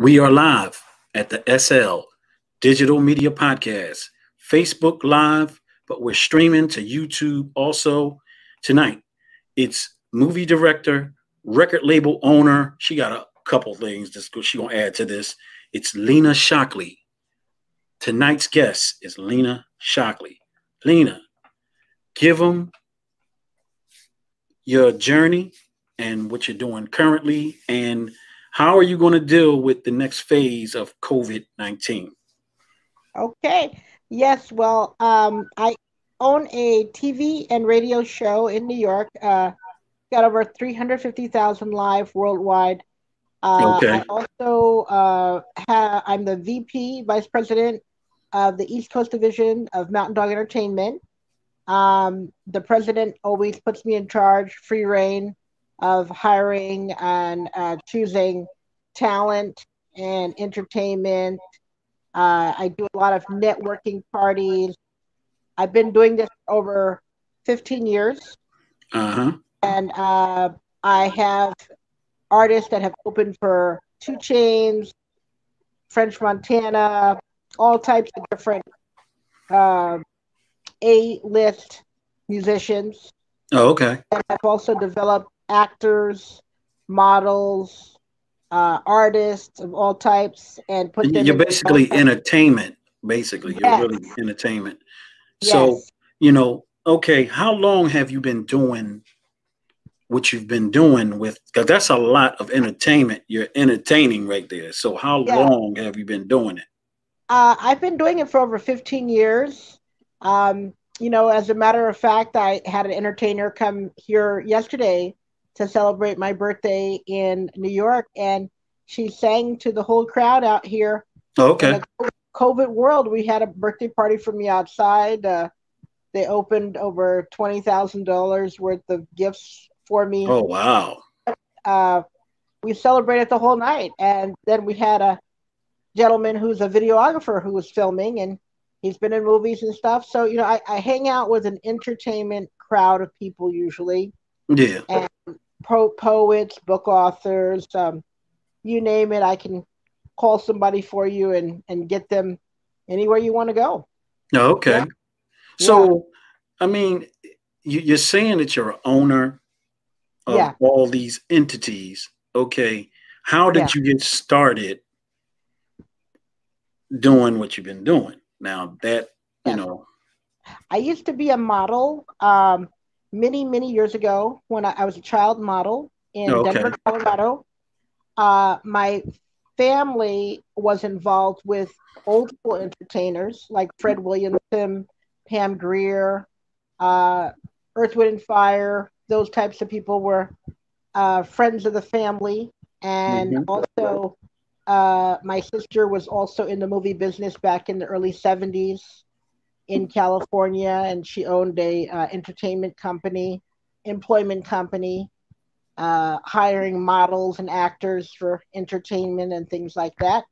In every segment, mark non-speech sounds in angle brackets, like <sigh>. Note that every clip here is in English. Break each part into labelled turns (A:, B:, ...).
A: We are live at the SL Digital Media Podcast, Facebook Live, but we're streaming to YouTube also tonight. It's movie director, record label owner. She got a couple things that she gonna add to this. It's Lena Shockley. Tonight's guest is Lena Shockley. Lena, give them your journey and what you're doing currently and how are you going to deal with the next phase of COVID 19?
B: Okay. Yes. Well, um, I own a TV and radio show in New York. Uh, got over 350,000 live worldwide. Uh, okay. I also uh, have, I'm the VP, Vice President of the East Coast Division of Mountain Dog Entertainment. Um, the president always puts me in charge, free reign of hiring and uh, choosing talent and entertainment. Uh, I do a lot of networking parties. I've been doing this over 15 years. Uh-huh. And uh, I have artists that have opened for 2 Chainz, French Montana, all types of different uh, A-list musicians.
A: Oh, okay.
B: And I've also developed actors, models, uh, artists of all types, and
A: put them. You're basically entertainment. Basically, you're yes. really entertainment. Yes. So you know, okay, how long have you been doing what you've been doing with? Because that's a lot of entertainment. You're entertaining right there. So how yeah. long have you been doing it?
B: Uh, I've been doing it for over 15 years. Um, you know, as a matter of fact, I had an entertainer come here yesterday to celebrate my birthday in New York, and she sang to the whole crowd out here.
A: Oh, okay.
B: COVID world, we had a birthday party for me outside. Uh, they opened over twenty thousand dollars worth of gifts for me.
A: Oh wow!
B: Uh, we celebrated the whole night, and then we had a gentleman who's a videographer who was filming, and he's been in movies and stuff. So you know, I, I hang out with an entertainment crowd of people usually.
A: Yeah.
B: And po- poets, book authors, um, you name it. I can call somebody for you and and get them anywhere you want to go.
A: Okay. Yeah. So, yeah. I mean, you, are saying that you're an owner of yeah. all these entities. Okay. How did you get started doing what you've been doing? Now that you know,
B: I used to be a model. Um, many, many years ago when I, I was a child model in okay. Denver, Colorado. Uh, my family was involved with old school entertainers like Fred Williamson, Pam Grier, uh, Earth, Wind, and Fire. Those types of people were uh, friends of the family. And mm-hmm. also, uh, my sister was also in the movie business back in the early 70s in California, and she owned a uh, entertainment company, employment company, uh, hiring models and actors for entertainment and things like that.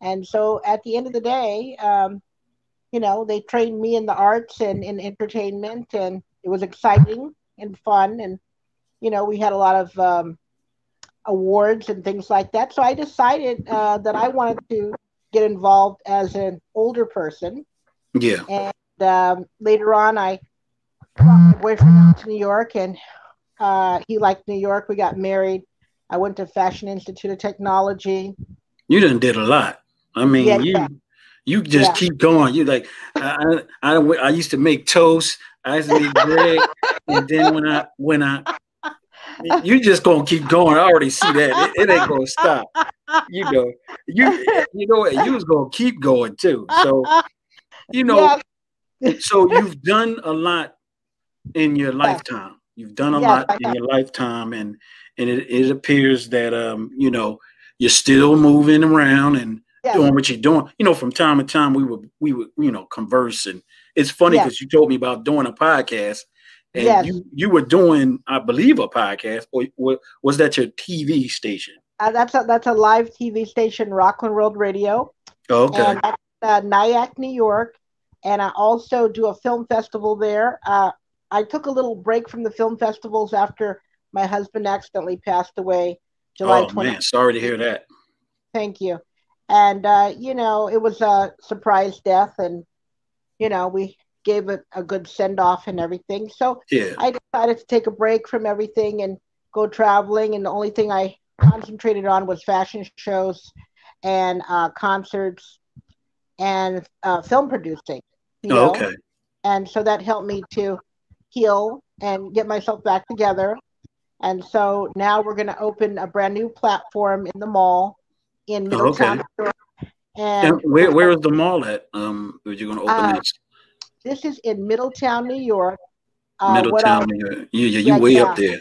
B: And so, at the end of the day, um, you know, they trained me in the arts and in entertainment, and it was exciting and fun. And you know, we had a lot of um, awards and things like that. So I decided uh, that I wanted to get involved as an older person
A: yeah.
B: And um, later on, I brought my boyfriend out to New York, and uh, he liked New York. We got married. I went to Fashion Institute of Technology.
A: You done did a lot. I mean, yeah, you yeah. you just yeah. keep going. You like I, I I used to make toast. I used to make bread, and then when I when I you just gonna keep going. I already see that. It, it, ain't gonna stop. You know, you you know what? You was gonna keep going too. So you know, yeah. so you've done a lot in your lifetime. You've done a lot in your lifetime, and and it, it appears that um, you know, you're still moving around and doing what you're doing. You know, from time to time we would we would, you know, converse and it's funny because you told me about doing a podcast and yes. you you were doing, I believe, a podcast, or, was that your TV station?
B: Uh, that's a that's a live TV station, Rockland World Radio.
A: okay. And that's
B: uh, Nyack, New York, and I also do a film festival there. Uh, I took a little break from the film festivals after my husband accidentally passed away.
A: July oh 20- man, sorry to hear that.
B: Thank you. And uh, you know, it was a surprise death, and you know, we gave it a good send off and everything. So
A: yeah.
B: I decided to take a break from everything and go traveling. And the only thing I concentrated on was fashion shows and uh, concerts and uh, film producing.
A: You know? Okay.
B: And so that helped me to heal and get myself back together. And so now we're going to open a brand new platform in the mall in Middletown.
A: okay. And, and where where is the mall at? Um, where you going to open uh, this?
B: This is in Middletown, New York.
A: Uh, Middletown, New York. Yeah, yeah, you yeah, way yeah. up there.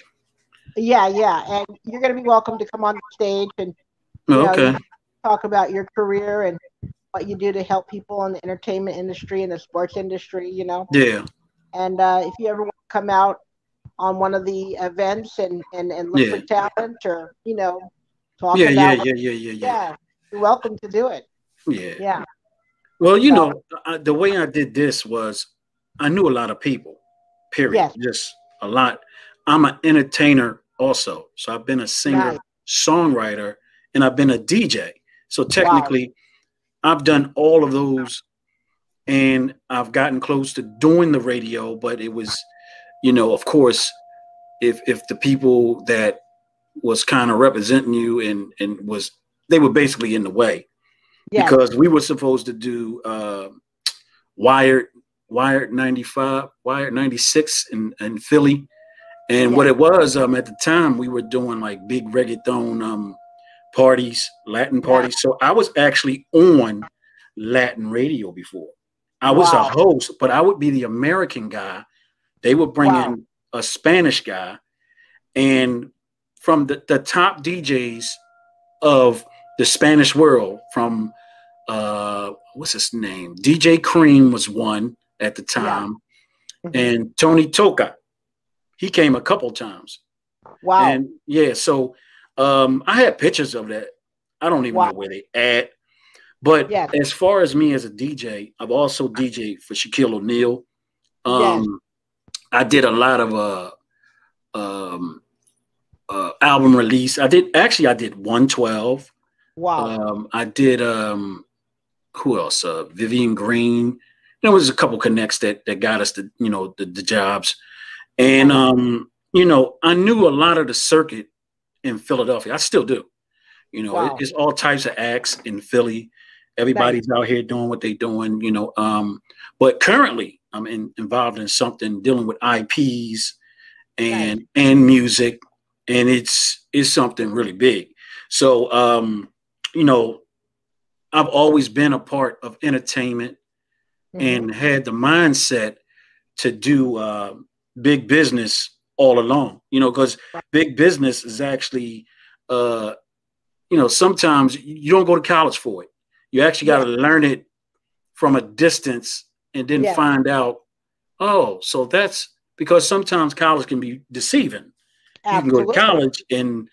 B: Yeah, yeah, and you're going to be welcome to come on the stage and
A: okay.
B: Know, talk about your career and what you do to help people in the entertainment industry and the sports industry. You know.
A: Yeah.
B: And uh, if you ever want to come out on one of the events and and, and look yeah. for talent or you know talk
A: yeah,
B: about
A: yeah, yeah, yeah, yeah, yeah.
B: Yeah, you're welcome to do it.
A: Yeah.
B: Yeah.
A: Well, you so, know, I, the way I did this was I knew a lot of people. Period. Yes. Just a lot. I'm an entertainer also. So I've been a singer, nice. songwriter, and I've been a DJ. So technically, wow. I've done all of those and I've gotten close to doing the radio, but it was, you know, of course, if if the people that was kind of representing you and and was they were basically in the way yes. because we were supposed to do uh, Wired Wired 95, Wired 96 in, in Philly. And yes. what it was, um, at the time we were doing like big reggaeton um parties, Latin parties. So I was actually on Latin radio before. I was wow. a host, but I would be the American guy. They would bring wow. in a Spanish guy. And from the, the top DJs of the Spanish world, from uh what's his name? DJ Cream was one at the time. Yeah. Mm-hmm. And Tony Toca. He came a couple times.
B: Wow.
A: And yeah, so um, I had pictures of that. I don't even wow. know where they at. But yeah. as far as me as a DJ, I've also DJ for Shaquille O'Neal. Um, yeah. I did a lot of uh, um, uh, album release. I did actually I did 112.
B: Wow.
A: Um, I did um, who else? Uh, Vivian Green. There was a couple connects that that got us the you know the, the jobs, and um, you know I knew a lot of the circuit in Philadelphia. I still do. You know, wow. it's all types of acts in Philly. Everybody's out here doing what they're doing, you know. Um, but currently I'm in, involved in something dealing with IPs and nice. and music, and it's it's something really big. So um, you know, I've always been a part of entertainment mm-hmm. and had the mindset to do uh, big business all along, you know, because big business is actually, uh, you know, sometimes you don't go to college for it. You actually got to yeah. learn it from a distance and then yeah. find out, oh, so that's because sometimes college can be deceiving. Absolutely. You can go to college and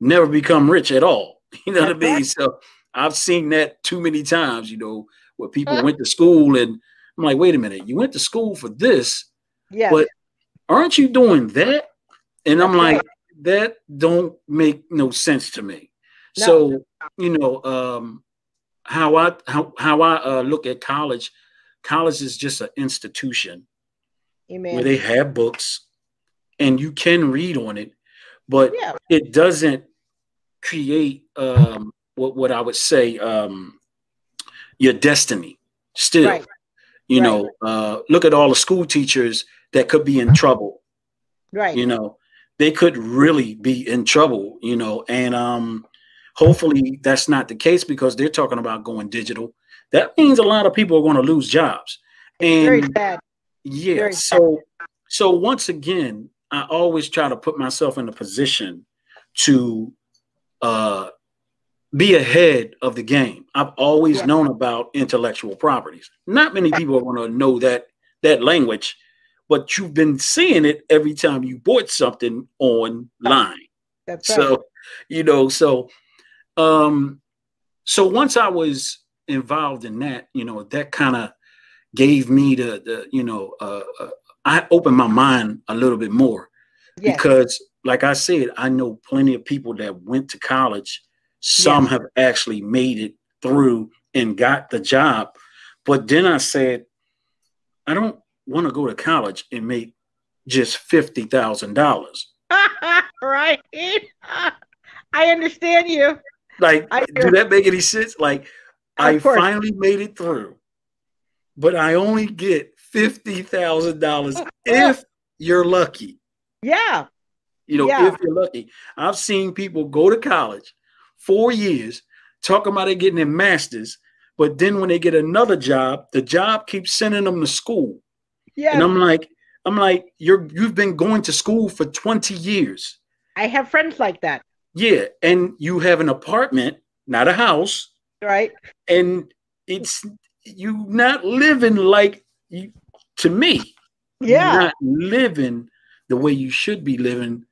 A: never become rich at all. <laughs> You know what I mean? So I've seen that too many times, you know, where people went to school and I'm like, wait a minute, you went to school for this,
B: yeah.
A: but aren't you doing that? And I'm like, that don't make no sense to me. No. So, you know, um, how I how how I uh, look at college, college is just an institution Amen. where they have books and you can read on it, but yeah. it doesn't create um, what what I would say um, your destiny. Still, right. you right. know, uh, look at all the school teachers that could be in trouble.
B: Right.
A: You know, they could really be in trouble, you know, and um hopefully that's not the case because they're talking about going digital. That means a lot of people are going to lose jobs. And
B: very bad.
A: Yeah. Very so bad. so once again, I always try to put myself in a position to uh be ahead of the game. I've always yeah. known about intellectual properties. Not many people are going to know that that language but you've been seeing it every time you bought something online.
B: That's
A: right. So, you know, so um so once I was involved in that, you know, that kind of gave me the the you know, uh, uh, I opened my mind a little bit more yes. because like I said, I know plenty of people that went to college Some yes. have actually made it through and got the job. But then I said, I don't want to go to college and make just fifty thousand dollars. <laughs>
B: right. <laughs> I understand you.
A: Like, do that make any sense? Like, I finally made it through, but I only get fifty thousand dollars <laughs> if you're lucky.
B: Yeah.
A: You know, yeah. if you're lucky. I've seen people go to college four years, talking about it getting their masters, but then when they get another job, the job keeps sending them to school. Yeah. And I'm like, I'm like, you're you've been going to school for 20 years.
B: I have friends like that.
A: Yeah. And you have an apartment, not a house.
B: Right.
A: And it's you not living like you to me.
B: Yeah.
A: not living the way you should be living.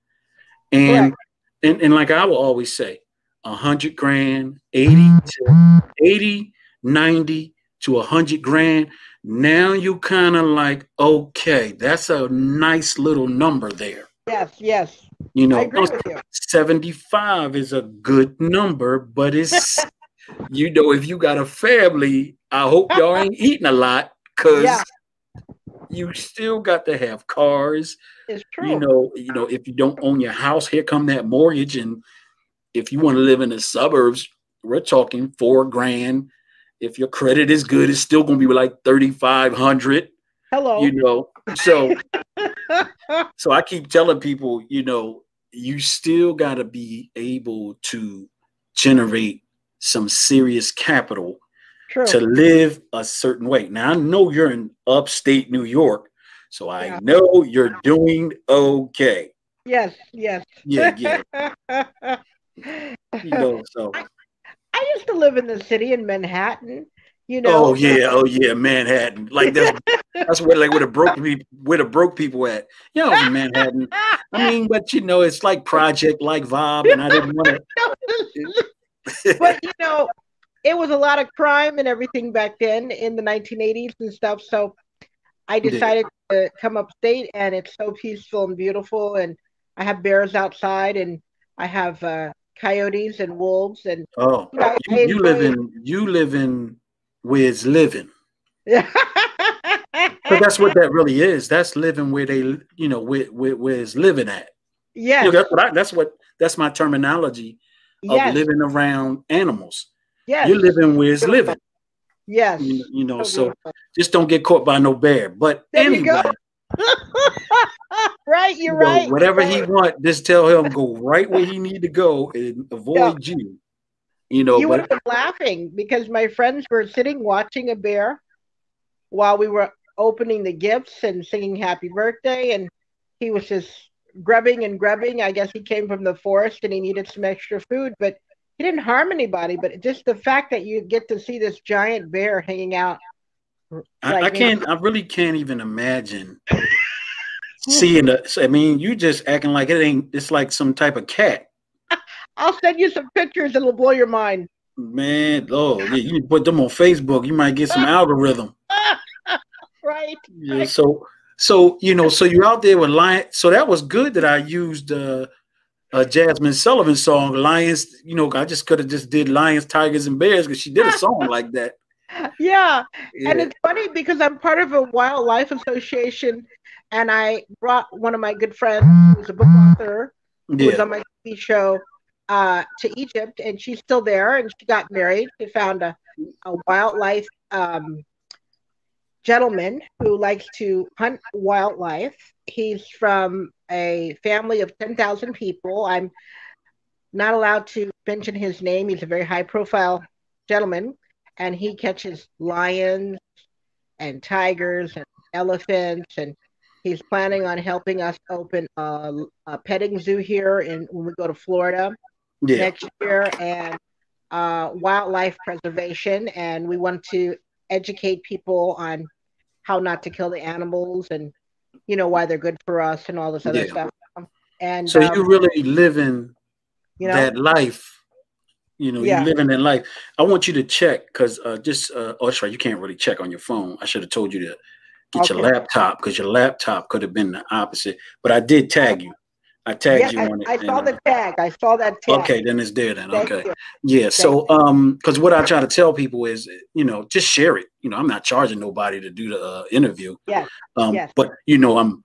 A: And and, and like I will always say, a hundred grand, 80 to 80, 90 to a hundred grand. Now you kind of like, okay, that's a nice little number there.
B: Yes, yes.
A: You know, you. 75 is a good number, but it's <laughs> you know, if you got a family, I hope y'all ain't <laughs> eating a lot because yeah. you still got to have cars.
B: It's true.
A: You know, you know, if you don't own your house, here come that mortgage. And if you want to live in the suburbs, we're talking four grand. If your credit is good, it's still gonna be like 3,500.
B: Hello.
A: You know, so <laughs> so I keep telling people, you know, you still gotta be able to generate some serious capital True. to live a certain way. Now I know you're in upstate New York, so I yeah. know you're doing okay.
B: Yes, yes.
A: Yeah, yeah. <laughs> you know, so
B: I, I, used to live in the city in Manhattan. You know.
A: Oh yeah, oh yeah, Manhattan. Like that's that's where like where the broke people where the broke people at. You know, Manhattan. I mean, but you know, it's like project like vibe, and I didn't want to <laughs>
B: but you know, it was a lot of crime and everything back then in the 1980s and stuff. So I decided yeah. to come upstate, and it's so peaceful and beautiful. And I have bears outside, and I have uh, coyotes and wolves. And
A: oh, you, you, live in you live in where it's living. <laughs> but that's what that really is. That's living where they, you know, where where, where it's living at.
B: Yeah,
A: you know, that's what I, that's what that's my terminology yes. of living around animals.
B: Yeah,
A: you're living where it's living.
B: Yes,
A: you, you know, so, so just don't get caught by no bear. But there anyway, <laughs>
B: right, you're you know, right.
A: Whatever he want, just tell him go right where he need to go and avoid yeah. you. You know,
B: you but, would have laughing because my friends were sitting watching a bear while we were opening the gifts and singing happy birthday, and he was just grubbing and grubbing. I guess he came from the forest and he needed some extra food, but he didn't harm anybody. But just the fact that you get to see this giant bear hanging out.
A: Like, I, I can't. Know, I really can't even imagine seeing the. I mean, you just acting like it ain't. It's like some type of cat.
B: I'll send you some pictures. It'll blow your mind.
A: Man, oh, yeah, you put them on Facebook, you might get some <laughs> algorithm. <laughs>
B: right.
A: Yeah. So so you know, so you're out there with lion. So that was good that I used uh, a Jazmine Sullivan song, Lions. You know, I just could have just did Lions, Tigers, and Bears because she did a song <laughs> like that.
B: Yeah. yeah, and it's funny because I'm part of a wildlife association, and I brought one of my good friends, who's a book author, who yeah. was on my TV show, uh, to Egypt, and she's still there, and she got married. She found a, a wildlife um, gentleman who likes to hunt wildlife. He's from a family of 10,000 people. I'm not allowed to mention his name. He's a very high profile gentleman, and he catches lions and tigers and elephants. And he's planning on helping us open a, a petting zoo here in, when we go to Florida yeah. next year and uh, wildlife preservation. And we want to educate people on how not to kill the animals and you know why they're good for us and all this other yeah. stuff. And
A: so um, you really living you know, that life. You know, yeah. you living in life. I want you to check because uh, just uh, oh, that's right. You can't really check on your phone. I should have told you to get okay. your laptop because your laptop could have been the opposite. But I did tag you. I tagged yeah, you on it.
B: I saw and, the tag. I saw that tag.
A: Okay, then it's there then. Thank okay. You. Yeah. Thank so um because what I try to tell people is, you know, just share it. You know, I'm not charging nobody to do the uh, interview.
B: Yeah.
A: Um, yes. but you know, I'm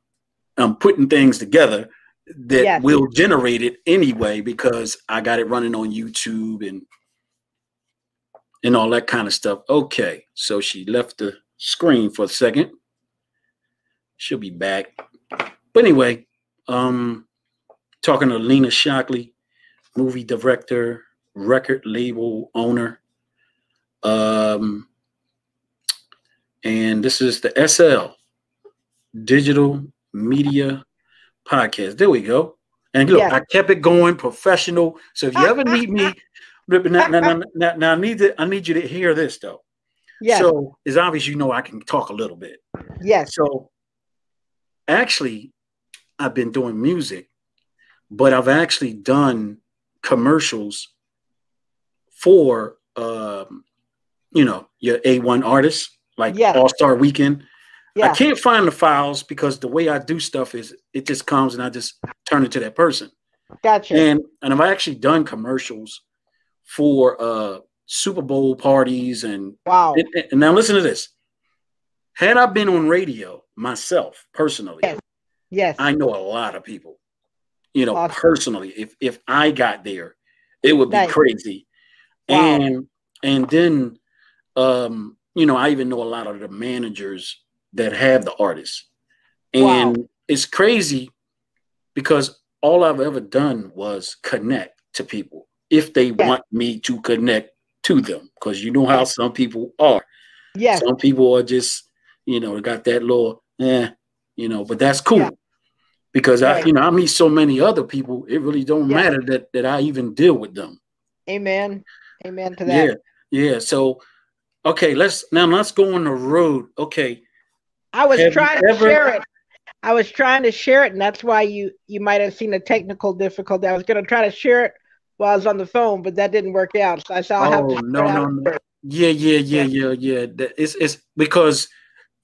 A: I'm putting things together that yes. will generate it anyway because I got it running on YouTube and and all that kind of stuff. Okay. So she left the screen for a second. She'll be back. But anyway, um talking to Lena Shockley, movie director, record label owner. Um, and this is the SL Digital Media Podcast. There we go. And look, yeah. I kept it going professional. So if you ever <laughs> need me, now, now, now, now, I need to, I need you to hear this though.
B: Yeah.
A: So it's obvious you know I can talk a little bit.
B: Yes.
A: So actually, I've been doing music but I've actually done commercials for um, you know your A1 artists like yeah. All Star Weekend. Yeah. I can't find the files because the way I do stuff is it just comes and I just turn it to that person.
B: Gotcha.
A: And and I've actually done commercials for uh Super Bowl parties and
B: wow.
A: And, and now listen to this. Had I been on radio myself personally,
B: yes, yes.
A: I know a lot of people you know, awesome. personally, if if I got there, it would be nice. crazy. Wow. And and then um, you know, I even know a lot of the managers that have the artists. And wow. it's crazy because all I've ever done was connect to people if they yeah. want me to connect to them. Because you know how some people are.
B: Yeah.
A: Some people are just, you know, got that little, eh, you know, but that's cool. Yeah because right. I, you know, I meet so many other people. It really don't yeah. matter that that I even deal with them.
B: Amen. Amen to that.
A: Yeah, yeah. So, okay, let's now let's go on the road. Okay.
B: I was have trying to ever... share it. I was trying to share it, and that's why you you might have seen a technical difficulty. I was going to try to share it while I was on the phone, but that didn't work out. So I saw.
A: Oh no, no, no. Yeah, yeah, yeah, yeah, yeah. It's it's because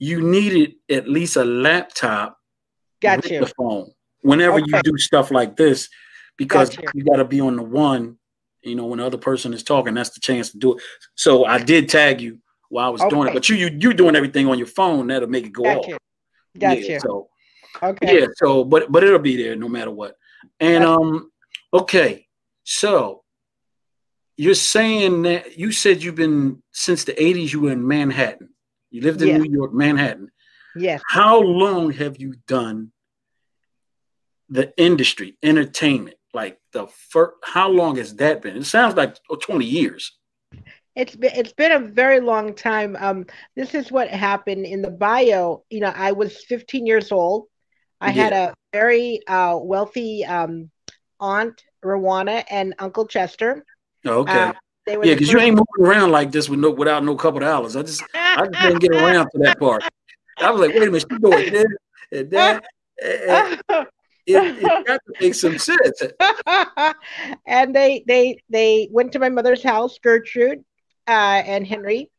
A: you needed at least a laptop
B: Got you.
A: The phone whenever okay. you do stuff like this, because got you, you got to be on the one. You know, when the other person is talking, that's the chance to do it. So I did tag you while I was okay. doing it, but you you you doing everything on your phone that'll make it go
B: got
A: off.
B: You. Got yeah, you.
A: So
B: okay.
A: Yeah. So, but but it'll be there no matter what. And um, okay. So you're saying that you said you've been since the 80s you were in Manhattan. You lived in yes. New York, Manhattan.
B: Yes.
A: How long have you done the industry, entertainment? Like the first, how long has that been? It sounds like 20 years.
B: It's been it's been a very long time. Um, this is what happened in the bio. You know, I was 15 years old. I yeah. had a very uh, wealthy um, aunt, Rowana, and Uncle Chester.
A: okay. Uh, yeah, because you ain't moving around like this with no without no couple of dollars. I just I just didn't get around to that part. I was like, wait a minute, she's doing this and that. And it, it got to make some sense. <laughs>
B: and they they they went to my mother's house, Gertrude uh, and Henry.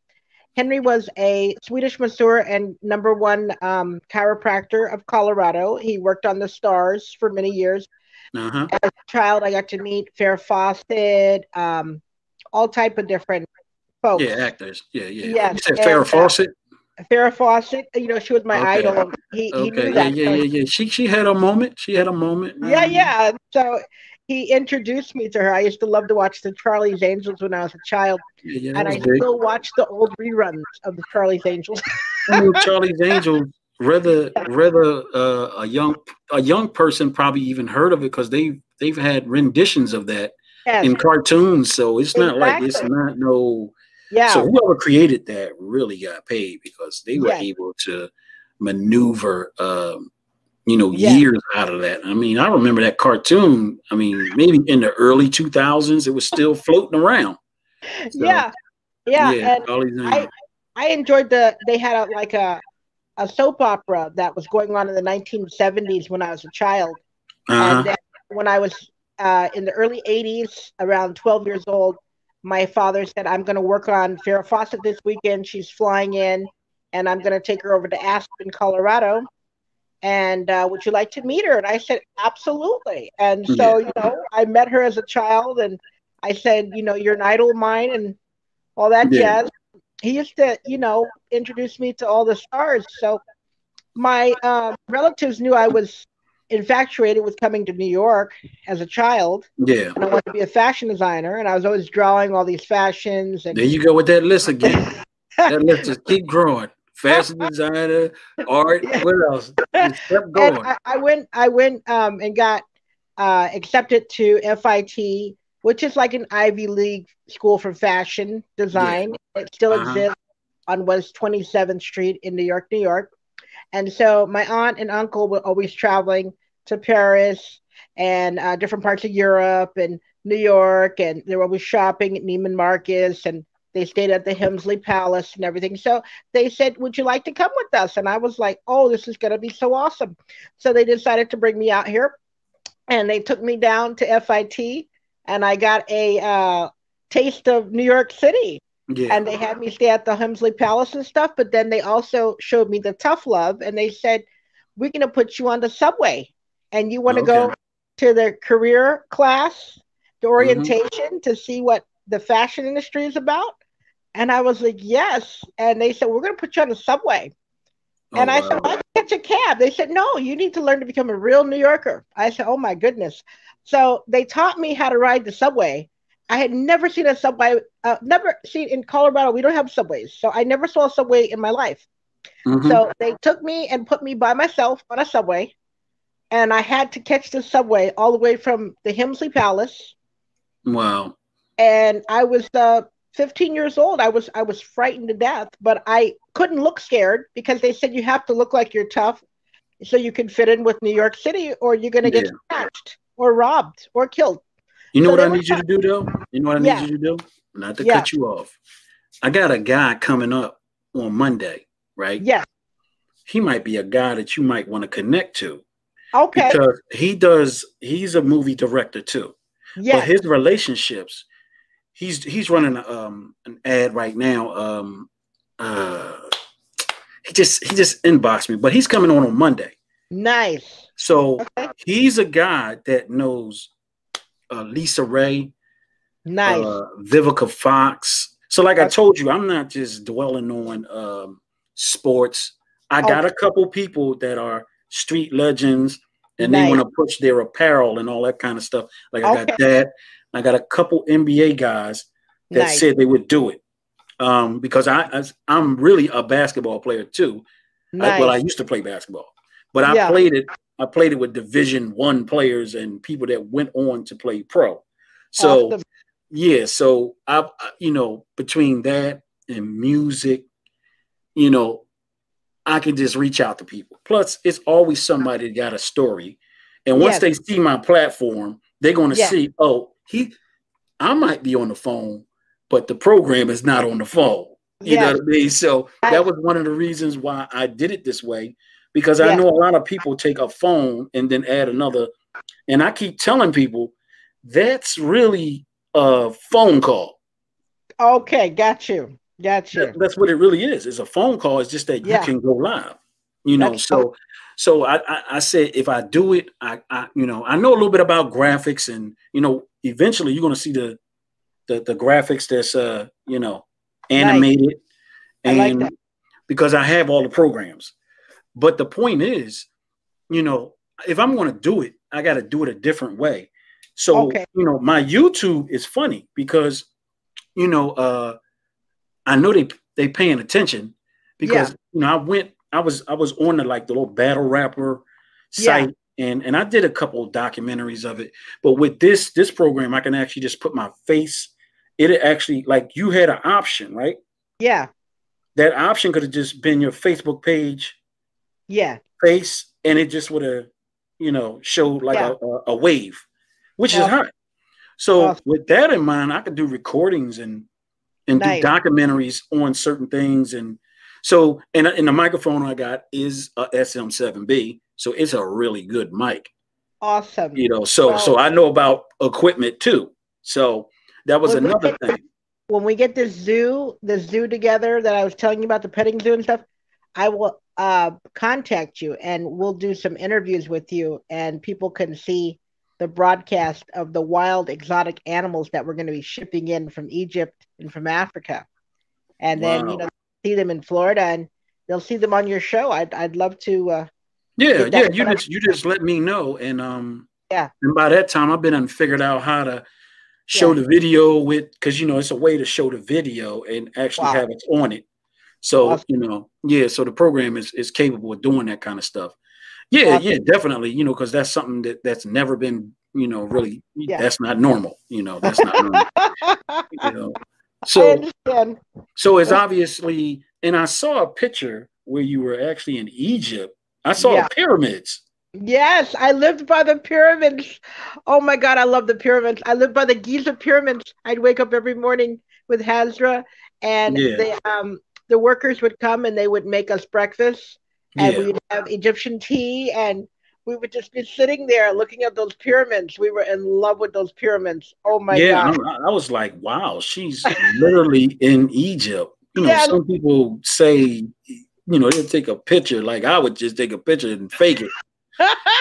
B: Henry was a Swedish masseur and number one um, chiropractor of Colorado. He worked on the stars for many years.
A: Uh-huh.
B: As a child, I got to meet Farrah Fawcett, um, all type of different folks.
A: Yeah, actors. Yeah, yeah. Yes. You said Farrah uh, Fawcett.
B: Farrah Fawcett, you know, she was my okay. idol. He, okay. he knew that.
A: Yeah, yeah, yeah. She she had a moment. She had a moment.
B: Yeah, um, yeah. So he introduced me to her. I used to love to watch the Charlie's Angels when I was a child,
A: yeah, yeah,
B: and I big. still watch the old reruns of the Charlie's Angels. <laughs>
A: Charlie's Angels, rather rather uh, a young a young person probably even heard of it because they they've had renditions of that yes. in cartoons. So it's exactly. not like it's not no
B: yeah.
A: So whoever created that really got paid because they were yeah. able to maneuver, um, you know, yeah. years out of that. I mean, I remember that cartoon. I mean, maybe in the early 2000s, it was still floating around.
B: So, yeah. Yeah. yeah and I, I enjoyed the, they had a, like a, a soap opera that was going on in the 1970s when I was a child. Uh-huh. And when I was uh, in the early 80s, around 12 years old, my father said, I'm going to work on Farrah Fawcett this weekend. She's flying in, and I'm going to take her over to Aspen, Colorado. and uh, would you like to meet her? And I said, absolutely. And so, yeah. you know, I met her as a child, and I said, you know, you're an idol of mine, and all that yeah. jazz. He used to, you know, introduce me to all the stars. So my uh, relatives knew I was infatuated with coming to New York as a child.
A: Yeah.
B: And I wanted to be a fashion designer, and I was always drawing all these fashions. And
A: there you go with that list again. <laughs> that list just keep growing. Fashion designer, art. <laughs> Yeah. What else? Just kept going.
B: I, I, went. I went um, and got uh, accepted to FIT, which is like an Ivy League school for fashion design. Yeah. It still uh-huh. exists on West 27th Street in New York, New York. And so my aunt and uncle were always traveling to Paris and uh, different parts of Europe and New York, and they were always shopping at Neiman Marcus, and they stayed at the Helmsley Palace and everything. So they said, "Would you like to come with us?" And I was like, "Oh, this is going to be so awesome!" So they decided to bring me out here, and they took me down to FIT, and I got a uh, taste of New York City. Yeah. And they had me stay at the Helmsley Palace and stuff, but then they also showed me the tough love, and they said, "We're going to put you on the subway." and you want to okay. go to the career class, the mm-hmm. orientation mm-hmm. to see what the fashion industry is about? And I was like, yes. And they said, we're going to put you on the subway. Oh, and I wow. said, I catch a cab. They said, no, you need to learn to become a real New Yorker. I said, oh my goodness. So they taught me how to ride the subway. I had never seen a subway, uh, never seen in Colorado, we don't have subways. So I never saw a subway in my life. Mm-hmm. So they took me and put me by myself on a subway and I had to catch the subway all the way from the Helmsley Palace.
A: Wow.
B: And I was uh, 15 years old. I was I was frightened to death, but I couldn't look scared because they said you have to look like you're tough so you can fit in with New York City or you're going to get yeah. snatched or robbed or killed.
A: You know so what I need you to do though? You know what I yeah. need you to do? Not to yeah. cut you off. I got a guy coming up on Monday, right?
B: Yeah.
A: He might be a guy that you might want to connect to.
B: Okay.
A: Because he does he's a movie director too. Yeah. But his relationships, he's he's running um an ad right now. Um uh he just he just inboxed me, but he's coming on on Monday.
B: Nice.
A: So okay. he's a guy that knows uh, LisaRaye,
B: nice,
A: uh, Vivica Fox. So, like. I told you, I'm not just dwelling on um, sports. I got a couple people that are street legends, and nice. they want to push their apparel and all that kind of stuff. Like okay. I got that. I got a couple NBA guys that nice. said they would do it um, because I, I am really a basketball player too. Nice. I, well, I used to play basketball, but I yeah. played it. I played it with Division One players and people that went on to play pro. So awesome. yeah, so I, you know, between that and music, you know, I can just reach out to people. Plus, it's always somebody that got a story. And once yes. they see my platform, they're going to yes. see, oh, he, I might be on the phone, but the program is not on the phone. You know what I mean? So that was one of the reasons why I did it this way, because I know a lot of people take a phone and then add another. And I keep telling people that's really a phone call.
B: Okay, got you. Gotcha.
A: that's what it really is. It's a phone call. It's just that yeah. you can go live. You know, that's so so I, I, I said if I do it, I, I you know I know a little bit about graphics and you know eventually you're gonna see the the, the graphics that's uh you know animated and like because I have all the programs. But the point is, you know, if I'm gonna do it, I gotta do it a different way. So okay. you know, my YouTube is funny because you know, uh I know they they paying attention because yeah. you know I went I was I was on the like the little battle rapper site yeah. and and I did a couple of documentaries of it. But with this this program, I can actually just put my face. It actually like you had an option, right?
B: Yeah.
A: That option could have just been your Facebook page.
B: Yeah.
A: Face and it just would have, you know, showed like yeah. a, a, wave, which is hot. So awesome. with that in mind, I could do recordings and and nice. do documentaries on certain things. And so, and, and the microphone I got is a SM7B, so it's a really good mic.
B: Awesome.
A: You know, so so I know about equipment too. So that was when another thing.
B: when we get this zoo, the zoo together that I was telling you about the petting zoo and stuff, I will uh, contact you and we'll do some interviews with you, and people can see the broadcast of the wild exotic animals that we're going to be shipping in from Egypt and from Africa. And wow. then, you know, see them in Florida and they'll see them on your show. I'd, I'd love to. Uh,
A: yeah, yeah. You just, you just let me know. And, um,
B: yeah.
A: And by that time, I've been and figured out how to show yeah. the video with, cause you know, it's a way to show the video and actually wow. have it on it. So, awesome. you know, yeah, so the program is, is capable of doing that kind of stuff. Yeah, yeah, definitely. You know, because that's something that that's never been, you know, really. Yeah. That's not normal. You know, that's not normal. <laughs> you know, so so it's obviously, and I saw a picture where you were actually in Egypt. I saw yeah. pyramids.
B: Yes, I lived by the pyramids. Oh my God, I love the pyramids. I lived by the Giza pyramids. I'd wake up every morning with Hazra, and yeah. the um the workers would come and they would make us breakfast and yeah. we'd have Egyptian tea, and we would just be sitting there looking at those pyramids. We were in love with those pyramids. Oh my yeah,
A: god! I, I was like, wow, she's literally <laughs> in Egypt. You know, yeah. some people say, you know, they'll take a picture. Like I would just take a picture and fake it.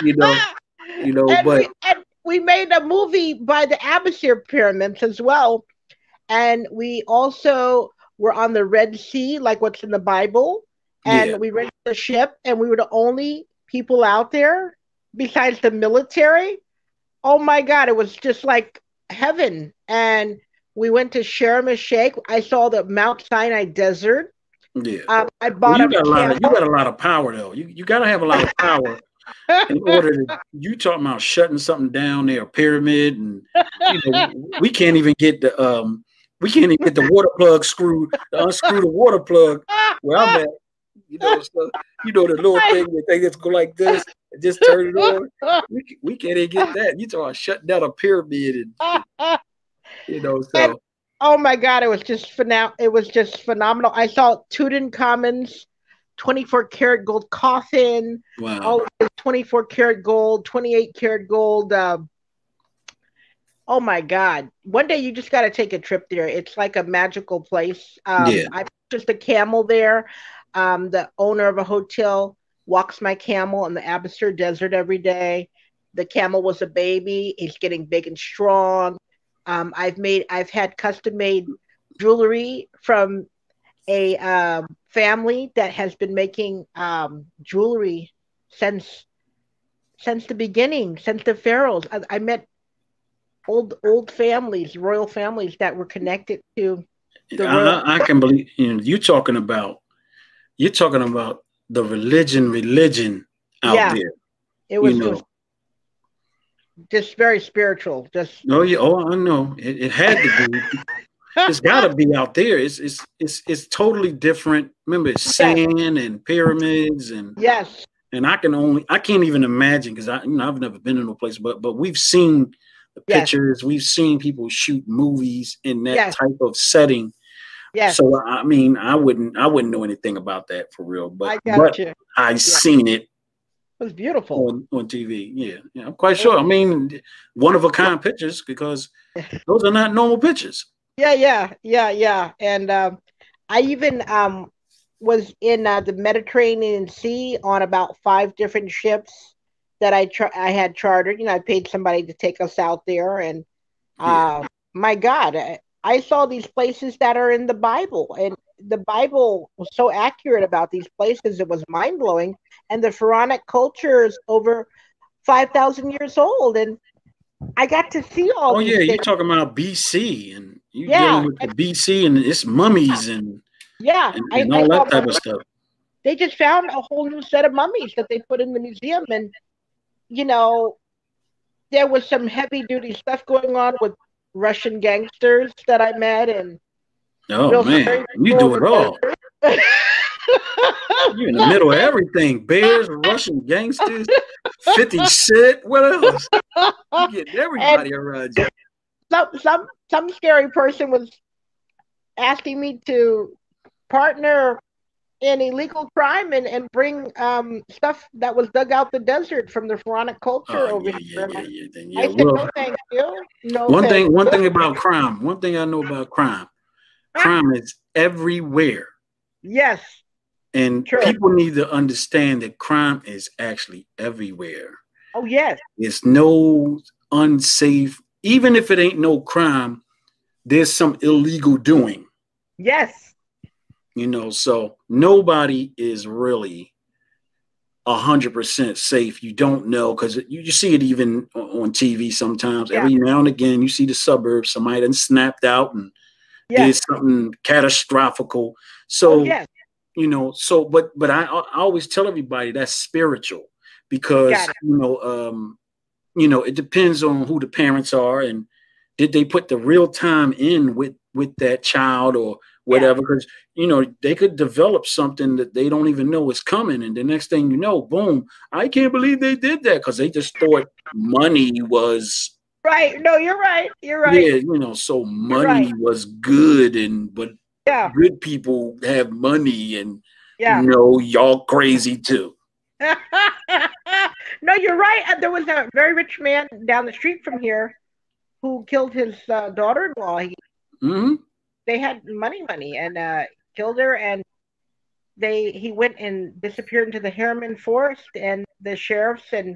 A: you know, <laughs> you know,
B: and
A: but
B: we, and we made a movie by the Abusir pyramids as well, and we also were on the Red Sea, like what's in the Bible and yeah. we rented a ship and we were the only people out there besides the military. Oh my god it was just like heaven. And we went to Sharm el Sheikh I saw the Mount Sinai desert.
A: Yeah. Um, I bought well, you got a lot of, you got a lot of power though. You, you got to have a lot of power in <laughs> order to you talking about shutting something down there a pyramid and you know we can't even get the um we can't even get the water plug screwed unscrew the water plug where I'm at you know, so you know the little thing that they just go like this and just turn it on. We, we can't even get that. You talking about shutting down a pyramid and you know, so and,
B: oh my god, it was just phenom- it was just phenomenal. I saw Tutankhamun's 24 karat gold coffin. Wow. All 24 karat gold, 28 karat gold. Uh, oh my God. One day you just got to take a trip there. It's like a magical place. Um, yeah. I just a camel there. Um, the owner of a hotel walks my camel in the Abusir Desert every day. The camel was a baby. He's getting big and strong. Um, I've made, I've had custom made jewelry from a um, family that has been making um, jewelry since since the beginning, since the pharaohs. I, I, met old old families, royal families that were connected to.
A: The I, I can believe you know, you talking about you're talking about the religion, religion out yeah, there.
B: It was, you know. just, just very spiritual. Just
A: oh yeah, oh I know. It, it had to be. <laughs> it's got to be out there. It's it's it's it's totally different. Remember, it's sand yes. and pyramids and
B: yes.
A: And I can only I can't even imagine because I you know I've never been in a place, but but we've seen the pictures. We've seen people shoot movies in that yes. type of setting
B: yeah.
A: So I mean, I wouldn't, I wouldn't know anything about that for real, but I but you. I yeah. seen it.
B: It was beautiful
A: on, on TV. Yeah, yeah, I'm quite sure. I mean, one of a kind pictures because <laughs> those are not normal pictures.
B: Yeah, yeah, yeah, yeah. And um, I even um, was in uh, the Mediterranean Sea on about five different ships that I tra- I had chartered. You know, I paid somebody to take us out there, and uh, yeah. my God, I saw these places that are in the Bible, and the Bible was so accurate about these places; it was mind blowing. And the pharaonic culture is over five thousand years old, and I got to see all.
A: Oh yeah,
B: things.
A: you're talking about BC, and you yeah, dealing with the BC and it's mummies and
B: yeah,
A: and, and I, all I that type of stuff.
B: They just found a whole new set of mummies that they put in the museum, and you know, there was some heavy duty stuff going on with Russian gangsters that I met and
A: oh man, you do it all. You're in the middle of everything. Bears, Russian gangsters, 50 shit. What else? You getting everybody and around you.
B: Some some some scary person was asking me to partner in illegal crime and, and bring um, stuff that was dug out the desert from the pharaonic culture oh, over yeah, here. Yeah, yeah, yeah, yeah. I said, well, no, thank you. No,
A: one thing, one thing about crime. One thing I know about crime. Crime is everywhere.
B: Yes.
A: And True. people need to understand that crime is actually everywhere.
B: Oh yes.
A: It's no unsafe, even if it ain't no crime, there's some illegal doing.
B: Yes.
A: You know, so nobody is really a hundred percent safe. You don't know because you, you see it even on TV sometimes. Yeah. Every now and again, you see the suburbs. Somebody done snapped out and did something catastrophical. So, oh, you know, so but but I, I always tell everybody that's spiritual because you know, um, you know, it depends on who the parents are and did they put the real time in with with that child or whatever because yeah. you know they could develop something that they don't even know is coming and the next thing you know boom i can't believe they did that because they just thought money was
B: right. No you're right. You're right.
A: Yeah you know so money right. was good and but yeah. good people have money and yeah. you know y'all crazy too. <laughs>
B: No you're right. There was a very rich man down the street from here who killed his uh, daughter-in-law. He, Mm-hmm. They had money, money, and uh, killed her. And they he went and disappeared into the Harriman Forest, and the sheriffs and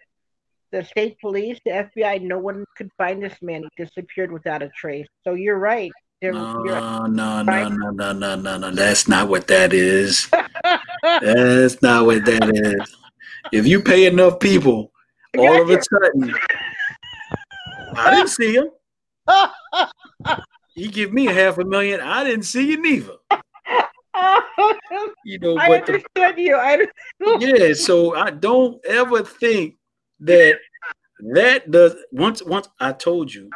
B: the state police, the FBI, no one could find this man. He disappeared without a trace. So you're right.
A: There, no, you're right. no, no, no, no, no, no, no. That's not what that is. <laughs> That's not what that is. If you pay enough people, <laughs> all of a sudden, I didn't see him. <laughs> he give me a half a million. I didn't see you neither.
B: you know, <laughs> I understand the, you. I
A: yeah, so I don't ever think that that does once once I told you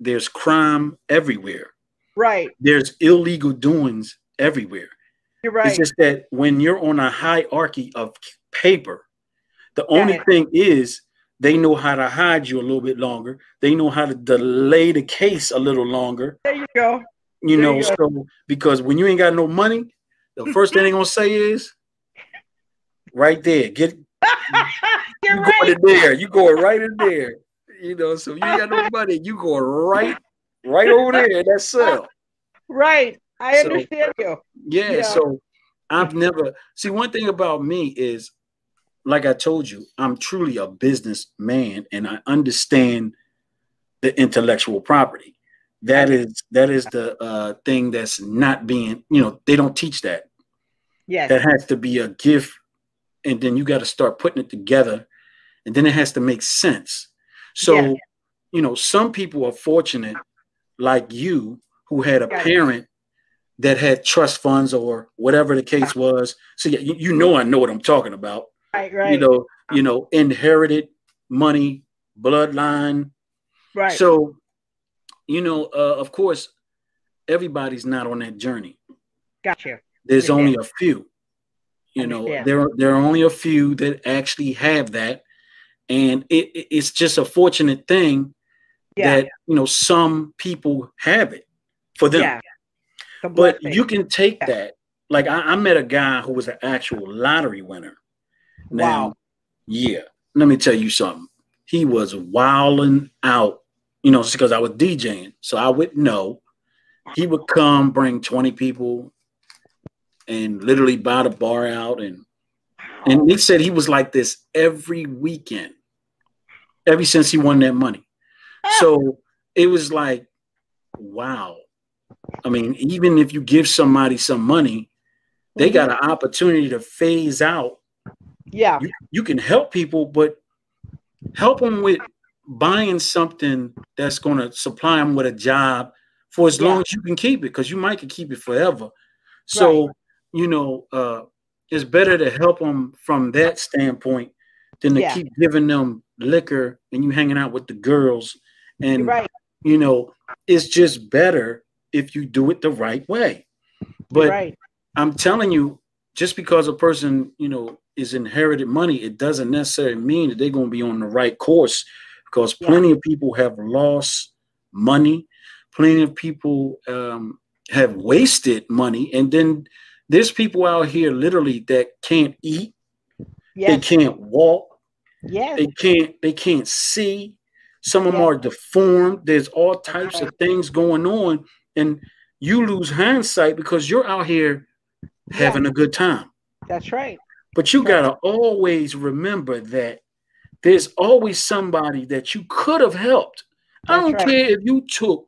A: there's crime everywhere.
B: Right.
A: There's illegal doings everywhere.
B: You're right.
A: It's just that when you're on a hierarchy of paper, the only thing is they know how to hide you a little bit longer. They know how to delay the case a little longer.
B: There you go.
A: You there know, you so because when you ain't got no money, the first thing they're gonna say is right there, get <laughs> you right. going in there, you going right in there. You know, so you ain't got no money, you going right, right over there in that cell.
B: Right. I so, understand you.
A: Yeah, yeah, so I've never see one thing about me is like I told you, I'm truly a businessman and I understand the intellectual property. That is that is the uh, thing that's not being, you know, they don't teach that.
B: Yeah.
A: That has to be a gift, and then you got to start putting it together, and then it has to make sense. So, yeah. you know, some people are fortunate, like you, who had a parent that had trust funds or whatever the case was. So yeah, you, you know I know what I'm talking about.
B: Right, right.
A: You know, you know, inherited money, bloodline.
B: Right.
A: So, you know, uh, of course, everybody's not on that journey.
B: Gotcha.
A: There's only a few. You know, there there are only a few that actually have that, and it, it's just a fortunate thing yeah. that you know some people have it for them. Yeah. But you can take yeah. that. Like I, I met a guy who was an actual lottery winner now, wow. yeah, let me tell you something. He was wilding out, you know, because I was DJing. So I would know. He would come, bring 20 people, and literally buy the bar out. And and he said he was like this every weekend, ever since he won that money. Ah. So it was like, wow. I mean, even if you give somebody some money, they mm-hmm. got an opportunity to phase out
B: yeah.
A: You, you can help people, but help them with buying something that's going to supply them with a job for as yeah. long as you can keep it, because you might can keep it forever. So, right. you know, uh, it's better to help them from that standpoint than to yeah. keep giving them liquor and you hanging out with the girls. And, right. you know, it's just better if you do it the right way. But right. I'm telling you, just because a person, you know, is inherited money, it doesn't necessarily mean that they're going to be on the right course because plenty of people have lost money. Plenty of people um, have wasted money. And then there's people out here literally that can't eat. Yes. They can't walk.
B: Yes.
A: They can't, they can't see. Some of them are deformed. There's all types of things going on. And you lose hindsight because you're out here having a good time.
B: That's right.
A: But you got to always remember that there's always somebody that you could have helped. That's I don't right. care if you took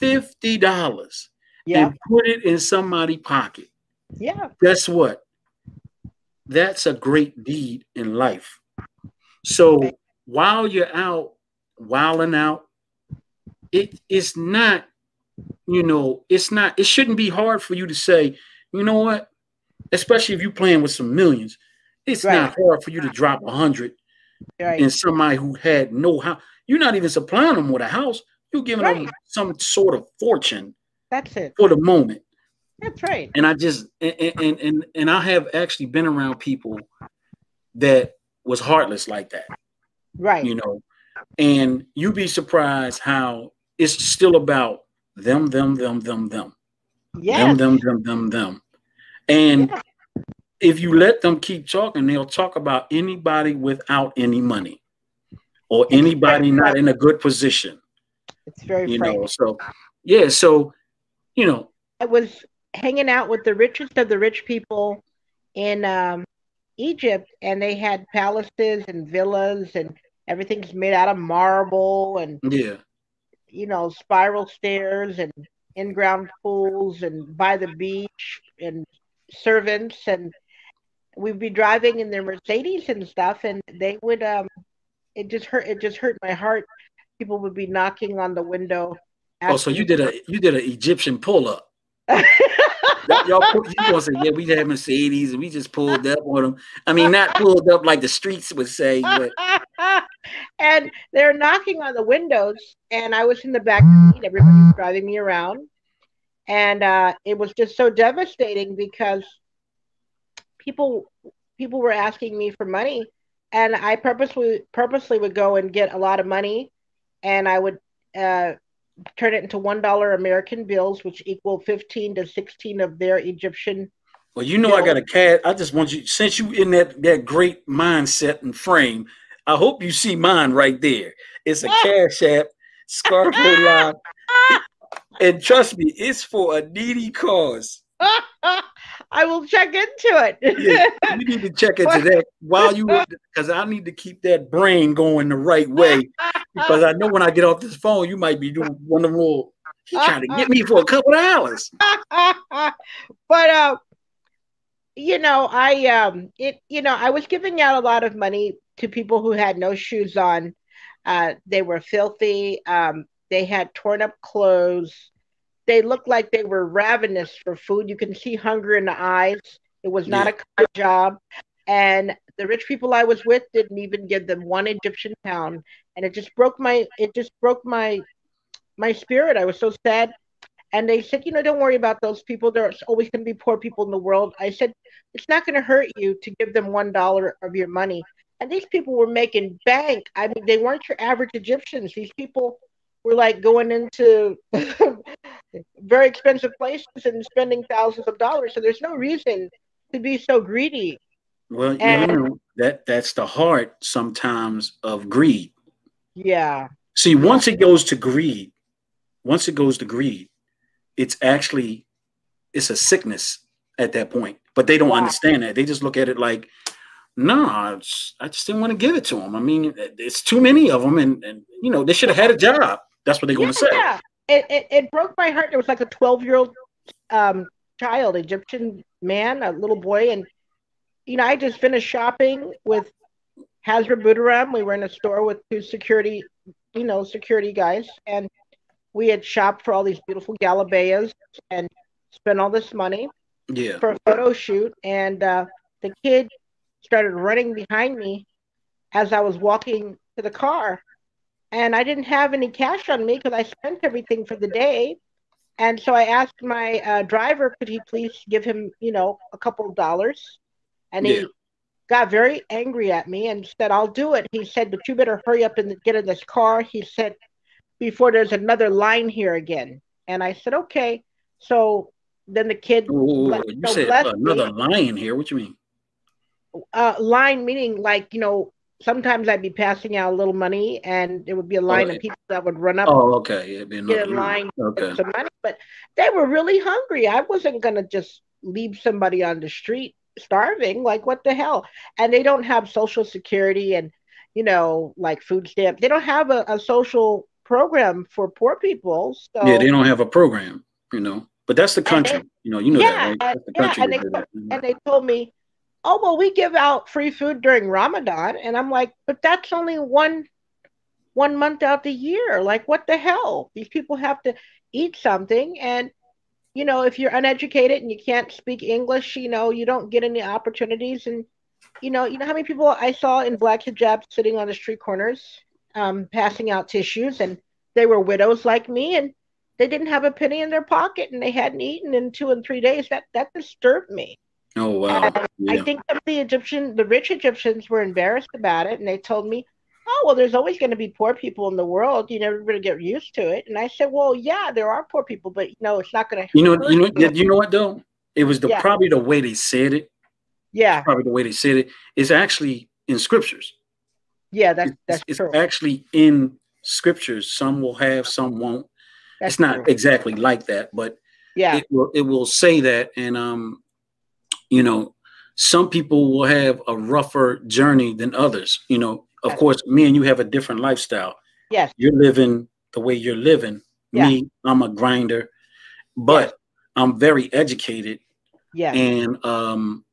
A: $50 yeah. and put it in somebody's pocket.
B: Yeah.
A: Guess what? That's a great deed in life. So while you're out wilding out, it is not, you know, it's not, it shouldn't be hard for you to say, you know what? Especially if you're playing with some millions, it's right. not hard for you to drop a hundred right. in somebody who had no house. You're not even supplying them with a house. You're giving right. them some sort of fortune.
B: That's it
A: for the moment.
B: That's right.
A: And I just and and and, and I have actually been around people that was heartless like that.
B: Right.
A: You know, and you'd be surprised how it's still about them, them, them, them, them.
B: Yeah.
A: Them, them, them, them, them. And yeah. if you let them keep talking, they'll talk about anybody without any money or anybody not in a good position.
B: It's very
A: you know. So yeah, so you know,
B: I was hanging out with the richest of the rich people in um, Egypt, and they had palaces and villas, and everything's made out of marble, and
A: yeah,
B: you know, spiral stairs and in-ground pools, and by the beach, and servants, and we'd be driving in their Mercedes and stuff, and they would um, it just hurt. It just hurt my heart. People would be knocking on the window.
A: Oh, so you did a you did an Egyptian pull up. <laughs> y'all, you gonna say, yeah, we had Mercedes and we just pulled up on them. I mean, not pulled up like the streets would say, but. <laughs>
B: and they're knocking on the windows, and I was in the back seat. Everybody was driving me around, and uh, it was just so devastating because people people were asking me for money, and I purposely purposely would go and get a lot of money, and I would. Uh, turn it into one dollar American bills, which equal fifteen to sixteen of their Egyptian.
A: Well, you know, bills. I got a cat. I just want you, since you in that that great mindset and frame, I hope you see mine right there. It's a <laughs> cash app, Scarfo Live, <laughs> and trust me, it's for a needy cause. <laughs>
B: I will check into it.
A: yeah, you need to check into that while you <laughs> because I need to keep that brain going the right way. Because I know when I get off this phone, you might be doing one of more. Trying to get me for a couple of hours. <laughs>
B: but uh, you know, I um, it you know, I was giving out a lot of money to people who had no shoes on. Uh, they were filthy. Um, they had torn up clothes they looked like they were ravenous for food. You can see hunger in the eyes. It was not yeah. a good job. And the rich people I was with didn't even give them one Egyptian pound. And it just broke my it just broke my my spirit. I was so sad. And they said, you know, don't worry about those people. There's always going to be poor people in the world. I said, it's not going to hurt you to give them one dollar of your money. And these people were making bank. I mean, they weren't your average Egyptians. These people were like going into <laughs> very expensive places and spending thousands of dollars. So there's no reason to be so greedy.
A: Well, and, you know, that that's the heart sometimes of greed.
B: Yeah.
A: See, once it goes to greed, once it goes to greed, it's actually it's a sickness at that point. But they don't wow. understand that. They just look at it like, no, I just, I just didn't want to give it to them. I mean, it's too many of them, and, and you know they should have had a job. That's what they're going to say. Yeah,
B: it, it, it broke my heart. It was like a 12 year old um, child, Egyptian man, a little boy. And, you know, I just finished shopping with Hazra Budaram. We were in a store with two security, you know, security guys. And we had shopped for all these beautiful galabeas and spent all this money
A: yeah.
B: for a photo shoot. And uh, the kid started running behind me as I was walking to the car and I didn't have any cash on me because I spent everything for the day. And so I asked my uh, driver, could he please give him, you know, a couple of dollars? And he got very angry at me and said, I'll do it. He said, but you better hurry up and get in this car. He said, before there's another line here again. And I said, okay. So then the kid.
A: Ooh, you so said another me. line here. What you mean?
B: Uh, line meaning like, you know, sometimes I'd be passing out a little money, and there would be a line oh, of people that would run up.
A: Oh, okay,
B: yeah, get in line, okay. some money. But they were really hungry. I wasn't gonna just leave somebody on the street. starving. Like, what the hell? And they don't have social security and, you know, like food stamps. They don't have a, a social program for poor people. So
A: yeah, they don't have a program, you know. But that's the country, they, you know. You know
B: yeah,
A: that, right?
B: The yeah, and they, and they told me, oh well, we give out free food during Ramadan, and I'm like, but that's only one one month out the year. Like, what the hell? These people have to eat something, and you know, if you're uneducated and you can't speak English, you know, you don't get any opportunities. And, you know, you know how many people I saw in black hijabs sitting on the street corners, um, passing out tissues, and they were widows like me, and they didn't have a penny in their pocket, and they hadn't eaten in two and three days. That that disturbed me.
A: Oh wow!
B: Yeah. I think some of the Egyptian, the rich Egyptians, were embarrassed about it, and they told me, oh well there's always going to be poor people in the world you never really get used to it and i said well yeah there are poor people but no it's not going to
A: you know you know you. know what though it was the yeah. probably the way they said it
B: yeah
A: probably the way they said it is actually in scriptures
B: yeah that, that's
A: it's,
B: true.
A: it's actually in scriptures some will have some won't that's it's not true. exactly like that but
B: yeah
A: it will, it will say that and um you know some people will have a rougher journey than others you know of yes. course, me and you have a different lifestyle.
B: Yes.
A: You're living the way you're living. Yeah. Me, I'm a grinder, but yes. I'm very educated.
B: Yeah.
A: And um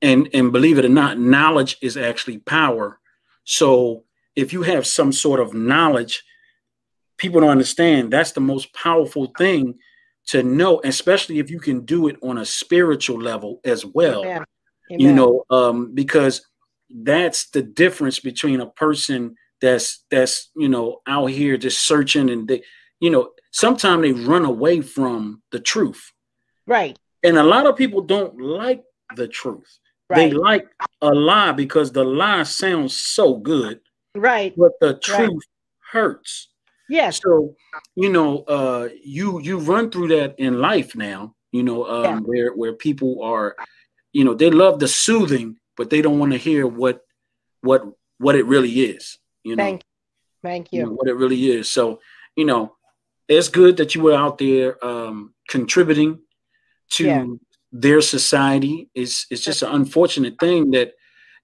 A: and and believe it or not, knowledge is actually power. So if you have some sort of knowledge, people don't understand that's the most powerful thing to know, especially if you can do it on a spiritual level as well. Amen. Amen. You know, um, because that's the difference between a person that's that's you know out here just searching and they you know sometimes they run away from the truth
B: right
A: and a lot of people don't like the truth right. they like a lie because the lie sounds so good
B: right
A: but the truth right. hurts
B: yes
A: so you know uh you you run through that in life now you know um yeah. where where people are you know they love the soothing but they don't want to hear what what what it really is. You know,
B: thank, you, thank you.
A: you know, what it really is. So you know, it's good that you were out there um, contributing to yeah. their society. It's it's just an unfortunate thing that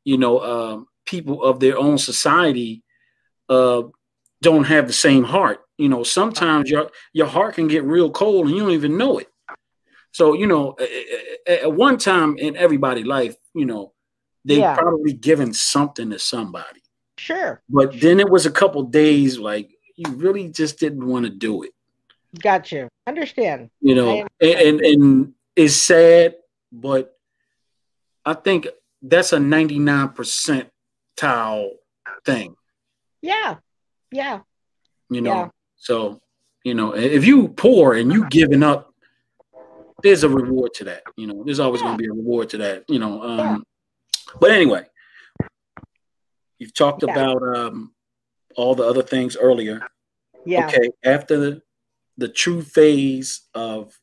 A: you know uh, people of their own society uh, don't have the same heart. You know, sometimes your your heart can get real cold and you don't even know it. So you know, at one time in everybody's life, you know, they yeah. probably given something to somebody.
B: Sure.
A: But then it was a couple days like you really just didn't want to do it.
B: Got you. Understand.
A: You know, understand. And, and and it's sad, but I think that's a 99 percentile thing.
B: Yeah. Yeah.
A: You know, yeah. so you know, if you poor and you giving up, there's a reward to that. You know, there's always yeah. going to be a reward to that. You know, um, yeah. But anyway, you've talked about um, all the other things earlier.
B: Yeah.
A: Okay. After the, the true phase of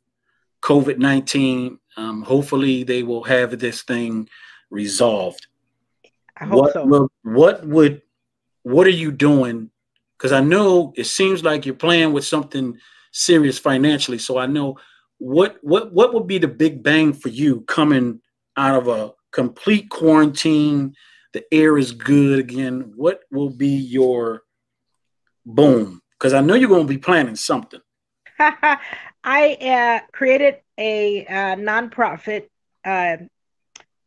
A: COVID 19, um, hopefully they will have this thing resolved.
B: I hope
A: what,
B: so.
A: Will, what would, what are you doing? Because I know it seems like you're playing with something serious financially. So I know what what what would be the big bang for you coming out of a complete quarantine, the air is good again, what will be your boom? Because I know you're going to be planning something. <laughs>
B: I uh, created a uh, nonprofit uh,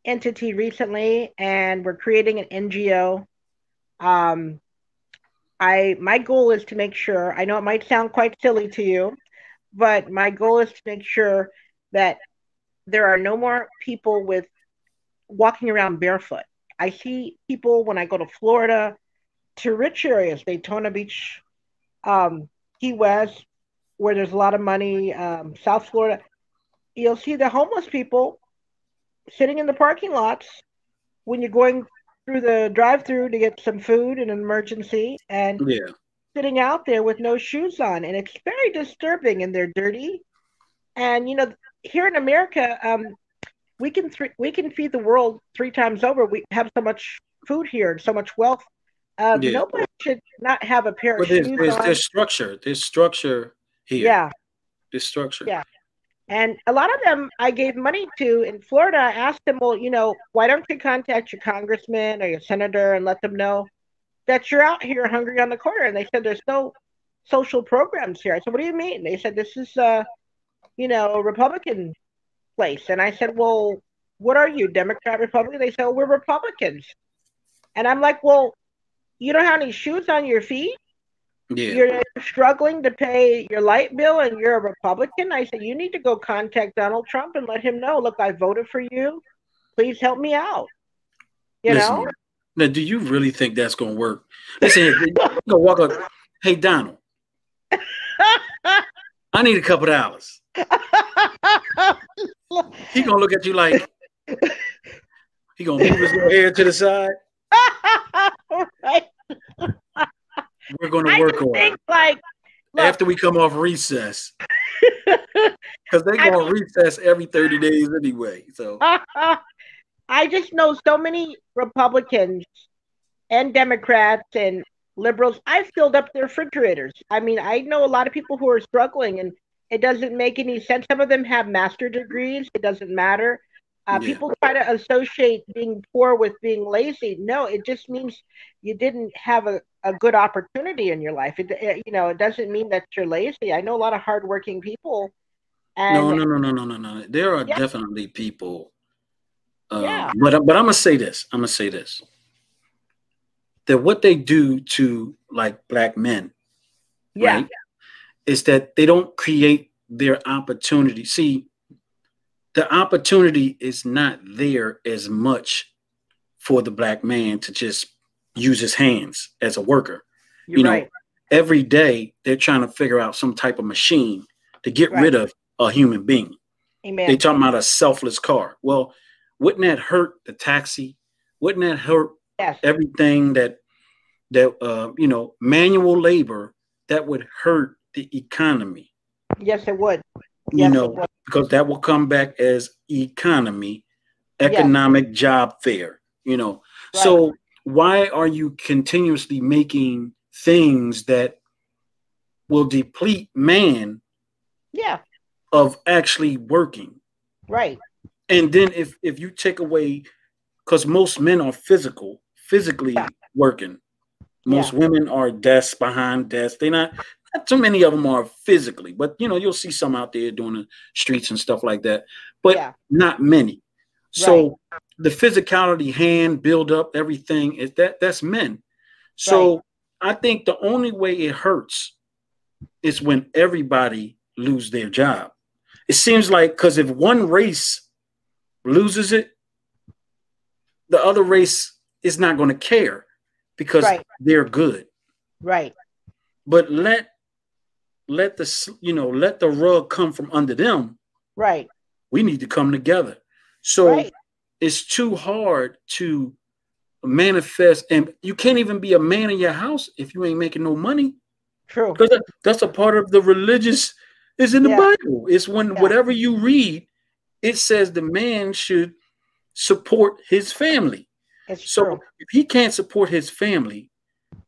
B: entity recently, and we're creating an NGO. Um, I my goal is to make sure. I know it might sound quite silly to you, but my goal is to make sure that there are no more people with walking around barefoot. I see people when I go to Florida, to rich areas, Daytona Beach, um, Key West, where there's a lot of money, um, South Florida. You'll see the homeless people sitting in the parking lots when you're going through the drive-through to get some food in an emergency, and
A: yeah.
B: sitting out there with no shoes on, and it's very disturbing. And they're dirty. And you know, here in America, um, we can th- we can feed the world three times over. We have so much food here and so much wealth. Uh, yeah. Nobody should not have a pair
A: of
B: there's,
A: shoes. There's, there's structure. There's structure here.
B: Yeah.
A: There's structure.
B: Yeah. And a lot of them I gave money to in Florida. I asked them, well, you know, why don't you contact your congressman or your senator and let them know that you're out here hungry on the corner? And they said, there's no social programs here. I said, what do you mean? They said, this is, uh, you know, a Republican place. And I said, well, what are you, Democrat, Republican? They said, we're Republicans. And I'm like, well, you don't have any shoes on your feet? Yeah. You're struggling to pay your light bill and you're a Republican. I said, you need to go contact Donald Trump and let him know, look, I voted for you. Please help me out. You Listen, know?
A: Now, do you really think that's going to work? Listen, <laughs> go walk up. Hey, Donald, I need a couple dollars. <laughs> he gonna look at you like he gonna move his little hair to the side. <laughs> right. We're going to work on it. Like look, after we come off recess, <laughs> because they go on recess every thirty days anyway. So <laughs>
B: I just know so many Republicans and Democrats and liberals. I filled up their refrigerators. I mean, I know a lot of people who are struggling, and it doesn't make any sense. Some of them have master degrees. It doesn't matter. Uh, yeah. People try to associate being poor with being lazy. No, it just means you didn't have a, a good opportunity in your life. It, it, you know, it doesn't mean that you're lazy. I know a lot of hardworking people.
A: And, no, no, no, no, no, no, no. There are yeah. definitely people. Uh, yeah. But but I'm gonna say this. I'm gonna say this. That what they do to like black men, yeah. right, is that they don't create their opportunity. See, the opportunity is not there as much for the black man to just use his hands as a worker. You're you know, right. every day they're trying to figure out some type of machine to get right. rid of a human being. Amen. They talking about a selfless car. Well, wouldn't that hurt the taxi? Wouldn't that hurt yes. everything that that uh, you know manual labor that would hurt the economy?
B: Yes, it would.
A: Yes, you know, because that will come back as economy, economic yes. job fair, you know. Right. So why are you continuously making things that will deplete man
B: yeah
A: of actually working
B: right
A: and then if if you take away because most men are physical physically yeah. working most yeah. women are desks behind desks they're not not too many of them are physically, but you know, you'll see some out there doing the streets and stuff like that, but yeah. not many. So right. the physicality, hand build up, everything is that that's men. So right. I think the only way it hurts is when everybody lose their job. It seems like because if one race loses it, the other race is not going to care because right. they're good.
B: Right.
A: But let let the you know let the rug come from under them
B: right
A: we need to come together so right. it's too hard to manifest and you can't even be a man in your house if you ain't making no money
B: true
A: because that's a part of the religious is in the yeah. bible it's when yeah. whatever you read it says the man should support his family it's so true. if he can't support his family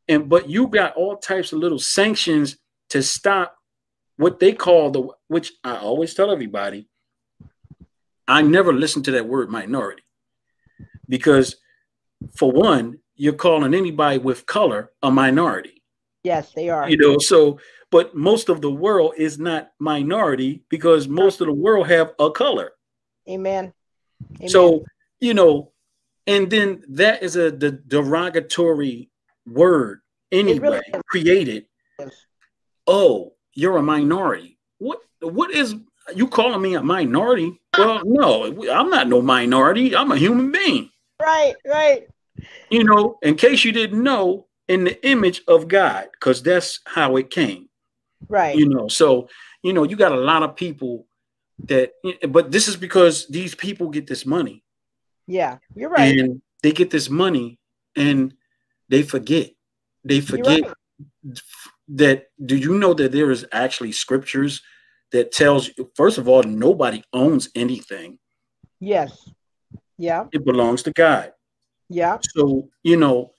A: and but you got all types of little sanctions to stop what they call the which I always tell everybody I never listen to that word minority. Because for one you're calling anybody with color a minority.
B: Yes they are.
A: You know so but most of the world is not minority because most of the world have a color.
B: Amen, amen.
A: so you know and then that is a the derogatory word anyway really created oh, you're a minority. What what is you calling me a minority? Well, no, I'm not no minority. I'm a human being.
B: Right, right.
A: You know, in case you didn't know, in the image of God, because that's how it came.
B: Right.
A: You know, so you know, you got a lot of people that but this is because these people get this money.
B: Yeah, you're right.
A: And they get this money and they forget. They forget that do you know that there is actually scriptures that tells you first of all nobody owns anything
B: yes yeah
A: it belongs to god
B: yeah
A: so you know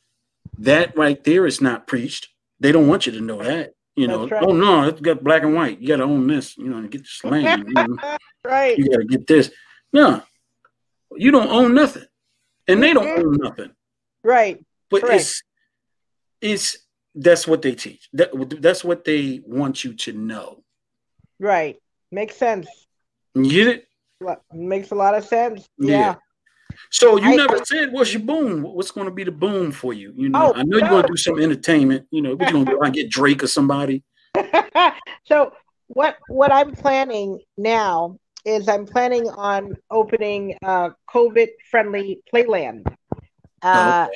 A: that right there is not preached they don't want you to know that You know, right. oh no, it's got black and white. You got to own this. You know, get the land. You know? <laughs>
B: right.
A: You got to get this. No, you don't own nothing, and they don't mm-hmm. own nothing.
B: Right.
A: But Correct. it's it's that's what they teach. That that's what they want you to know.
B: Right. Makes sense.
A: You get it?
B: Makes a lot of sense. Yeah. yeah.
A: So you I, never said what's your boom? What's going to be the boom for you? You know, oh, I know you're going to do some entertainment. You know, what you going to do? I get Drake or somebody. <laughs>
B: so what what I'm planning now is I'm planning on opening a COVID friendly playland. Uh, okay.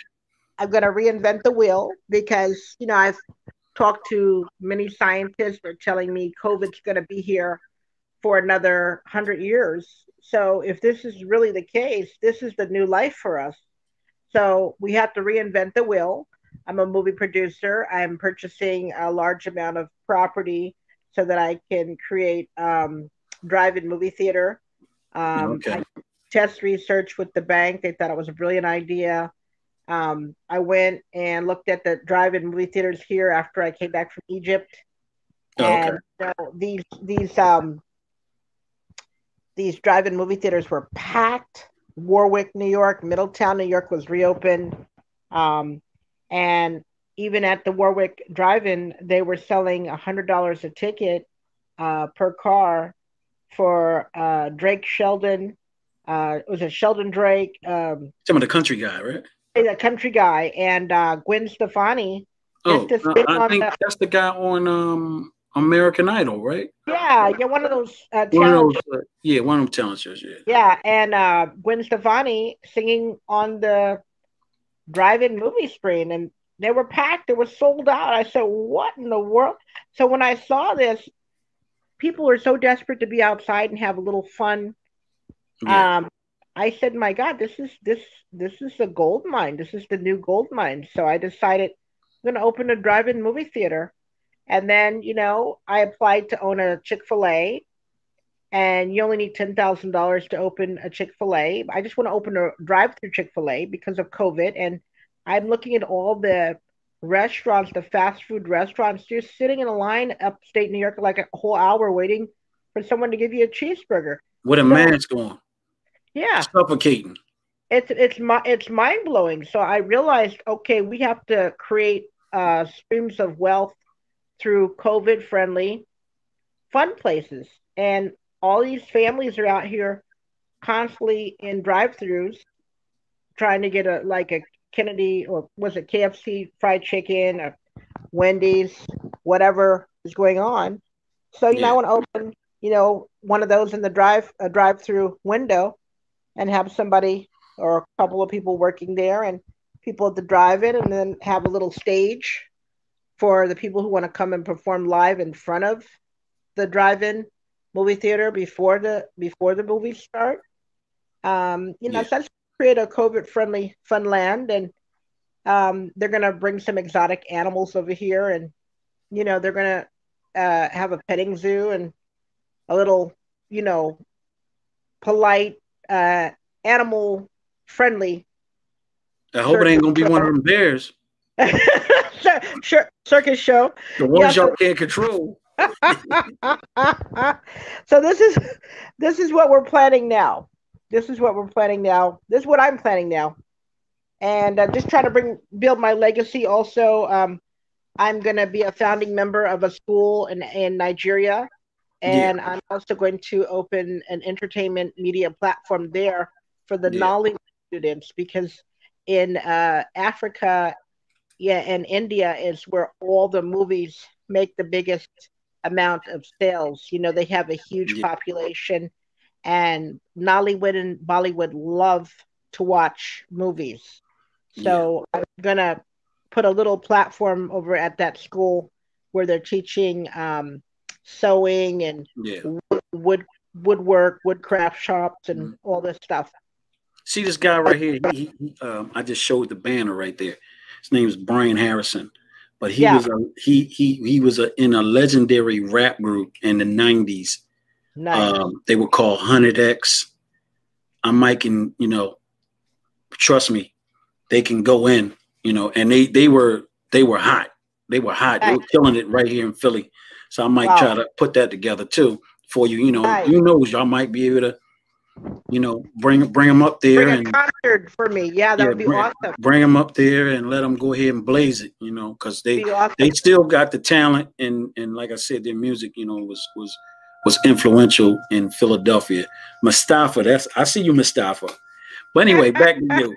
B: I'm going to reinvent the wheel because you know I've talked to many scientists. They're telling me COVID's going to be here for another hundred years. So if this is really the case, this is the new life for us. So we have to reinvent the wheel. I'm a movie producer. I'm purchasing a large amount of property so that I can create um, drive-in movie theater. Um, okay. I test research with the bank. They thought it was a brilliant idea. Um, I went and looked at the drive-in movie theaters here after I came back from Egypt. Oh, and okay. these these um, these drive-in movie theaters were packed. Warwick, New York, Middletown, New York was reopened. Um, and even at the Warwick Drive-In, they were selling hundred dollars a ticket uh, per car for uh, Drake Sheldon. Uh, it was a Sheldon Drake. Um,
A: Some of the country guy, right?
B: The country guy and uh, Gwen Stefani.
A: Oh, I think the, that's the guy on um, American Idol, right?
B: Yeah, yeah, one of those. Uh,
A: one of those uh, yeah, one of them talent shows. Yeah.
B: Yeah, and uh, Gwen Stefani singing on the drive-in movie screen, and they were packed. They were sold out. I said, "What in the world?" So when I saw this, people are so desperate to be outside and have a little fun. Yeah. Um, I said, "My God, this is this this is a gold mine. This is the new gold mine." So I decided I'm going to open a drive-in movie theater and then, you know, I applied to own a Chick fil A, and you only need $10,000 to open a Chick fil A. I just want to open a drive through Chick fil A because of COVID. And I'm looking at all the restaurants, the fast food restaurants, just sitting in a line upstate New York like a whole hour waiting for someone to give you a cheeseburger.
A: With a so, mask on.
B: Yeah.
A: Suffocating.
B: It's it's my it's mind blowing. So I realized, okay, we have to create uh, streams of wealth through COVID friendly fun places. And all these families are out here constantly in drive throughs trying to get a like a Kennedy or was it KFC fried chicken or Wendy's, whatever is going on. So you yeah. know, I want to open, you know, one of those in the drive a drive through window and have somebody or a couple of people working there and people at the drive in and then have a little stage for the people who want to come and perform live in front of the drive-in movie theater before the before the movies start. Um, you know, yeah. so let's create a COVID-friendly fun land, and um, they're gonna bring some exotic animals over here, and you know, they're gonna uh, have a petting zoo and a little, you know, polite, uh, animal friendly.
A: I hope it ain't gonna be one of them bears. <laughs>
B: circus show.
A: The ones yeah, y'all can't control. <laughs>
B: so this is this is what we're planning now. This is what we're planning now. This is what I'm planning now, and uh, just trying to bring build my legacy. Also, um, I'm going to be a founding member of a school in in Nigeria, and yeah. I'm also going to open an entertainment media platform there for the yeah. Nollywood students because in uh, Africa yeah, and India is where all the movies make the biggest amount of sales. You know, they have a huge yeah. population, and Nollywood and Bollywood love to watch movies. So yeah. I'm gonna put a little platform over at that school where they're teaching um, sewing and yeah. wood woodwork, woodcraft shops, and mm-hmm. all this stuff.
A: See this guy right here? He, he, um, I just showed the banner right there. His name is Brian Harrison, but he yeah. was a he he he was a, in a legendary rap group in the '90s. Nice. Um, they were called Hundred X. I'm making you know, trust me, they can go in, you know, and they they were they were hot. They were hot. Nice. They were killing it right here in Philly. So I might wow. try to put that together too for you. You know, nice. who knows? Y'all might be able to, you know, bring bring them up there
B: bring and concert for me. Yeah, that yeah, would be
A: bring,
B: awesome.
A: Bring them up there and let them go ahead and blaze it. You know, because they awesome. they still got the talent and and like I said, their music, you know, was was was influential in Philadelphia. Mustafa, that's I see you, Mustafa. But anyway, back to you.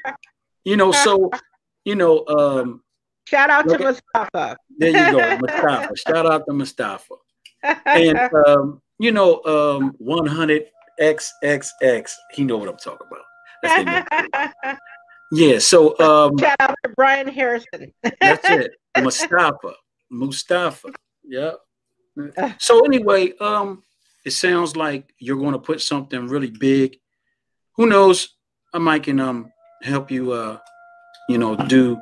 A: You know, so <laughs> you know, um,
B: shout out to Mustafa.
A: There you go, <laughs> Mustafa. shout out to Mustafa. And <laughs> um, you know, um, 100 XXX. He know what I'm talking about. <laughs> Yeah. So um,
B: shout out to Brian Harrison.
A: that's it. Mustafa. Mustafa. Yeah. So anyway, um, it sounds like you're going to put something really big. Who knows? I might can um help you uh you know do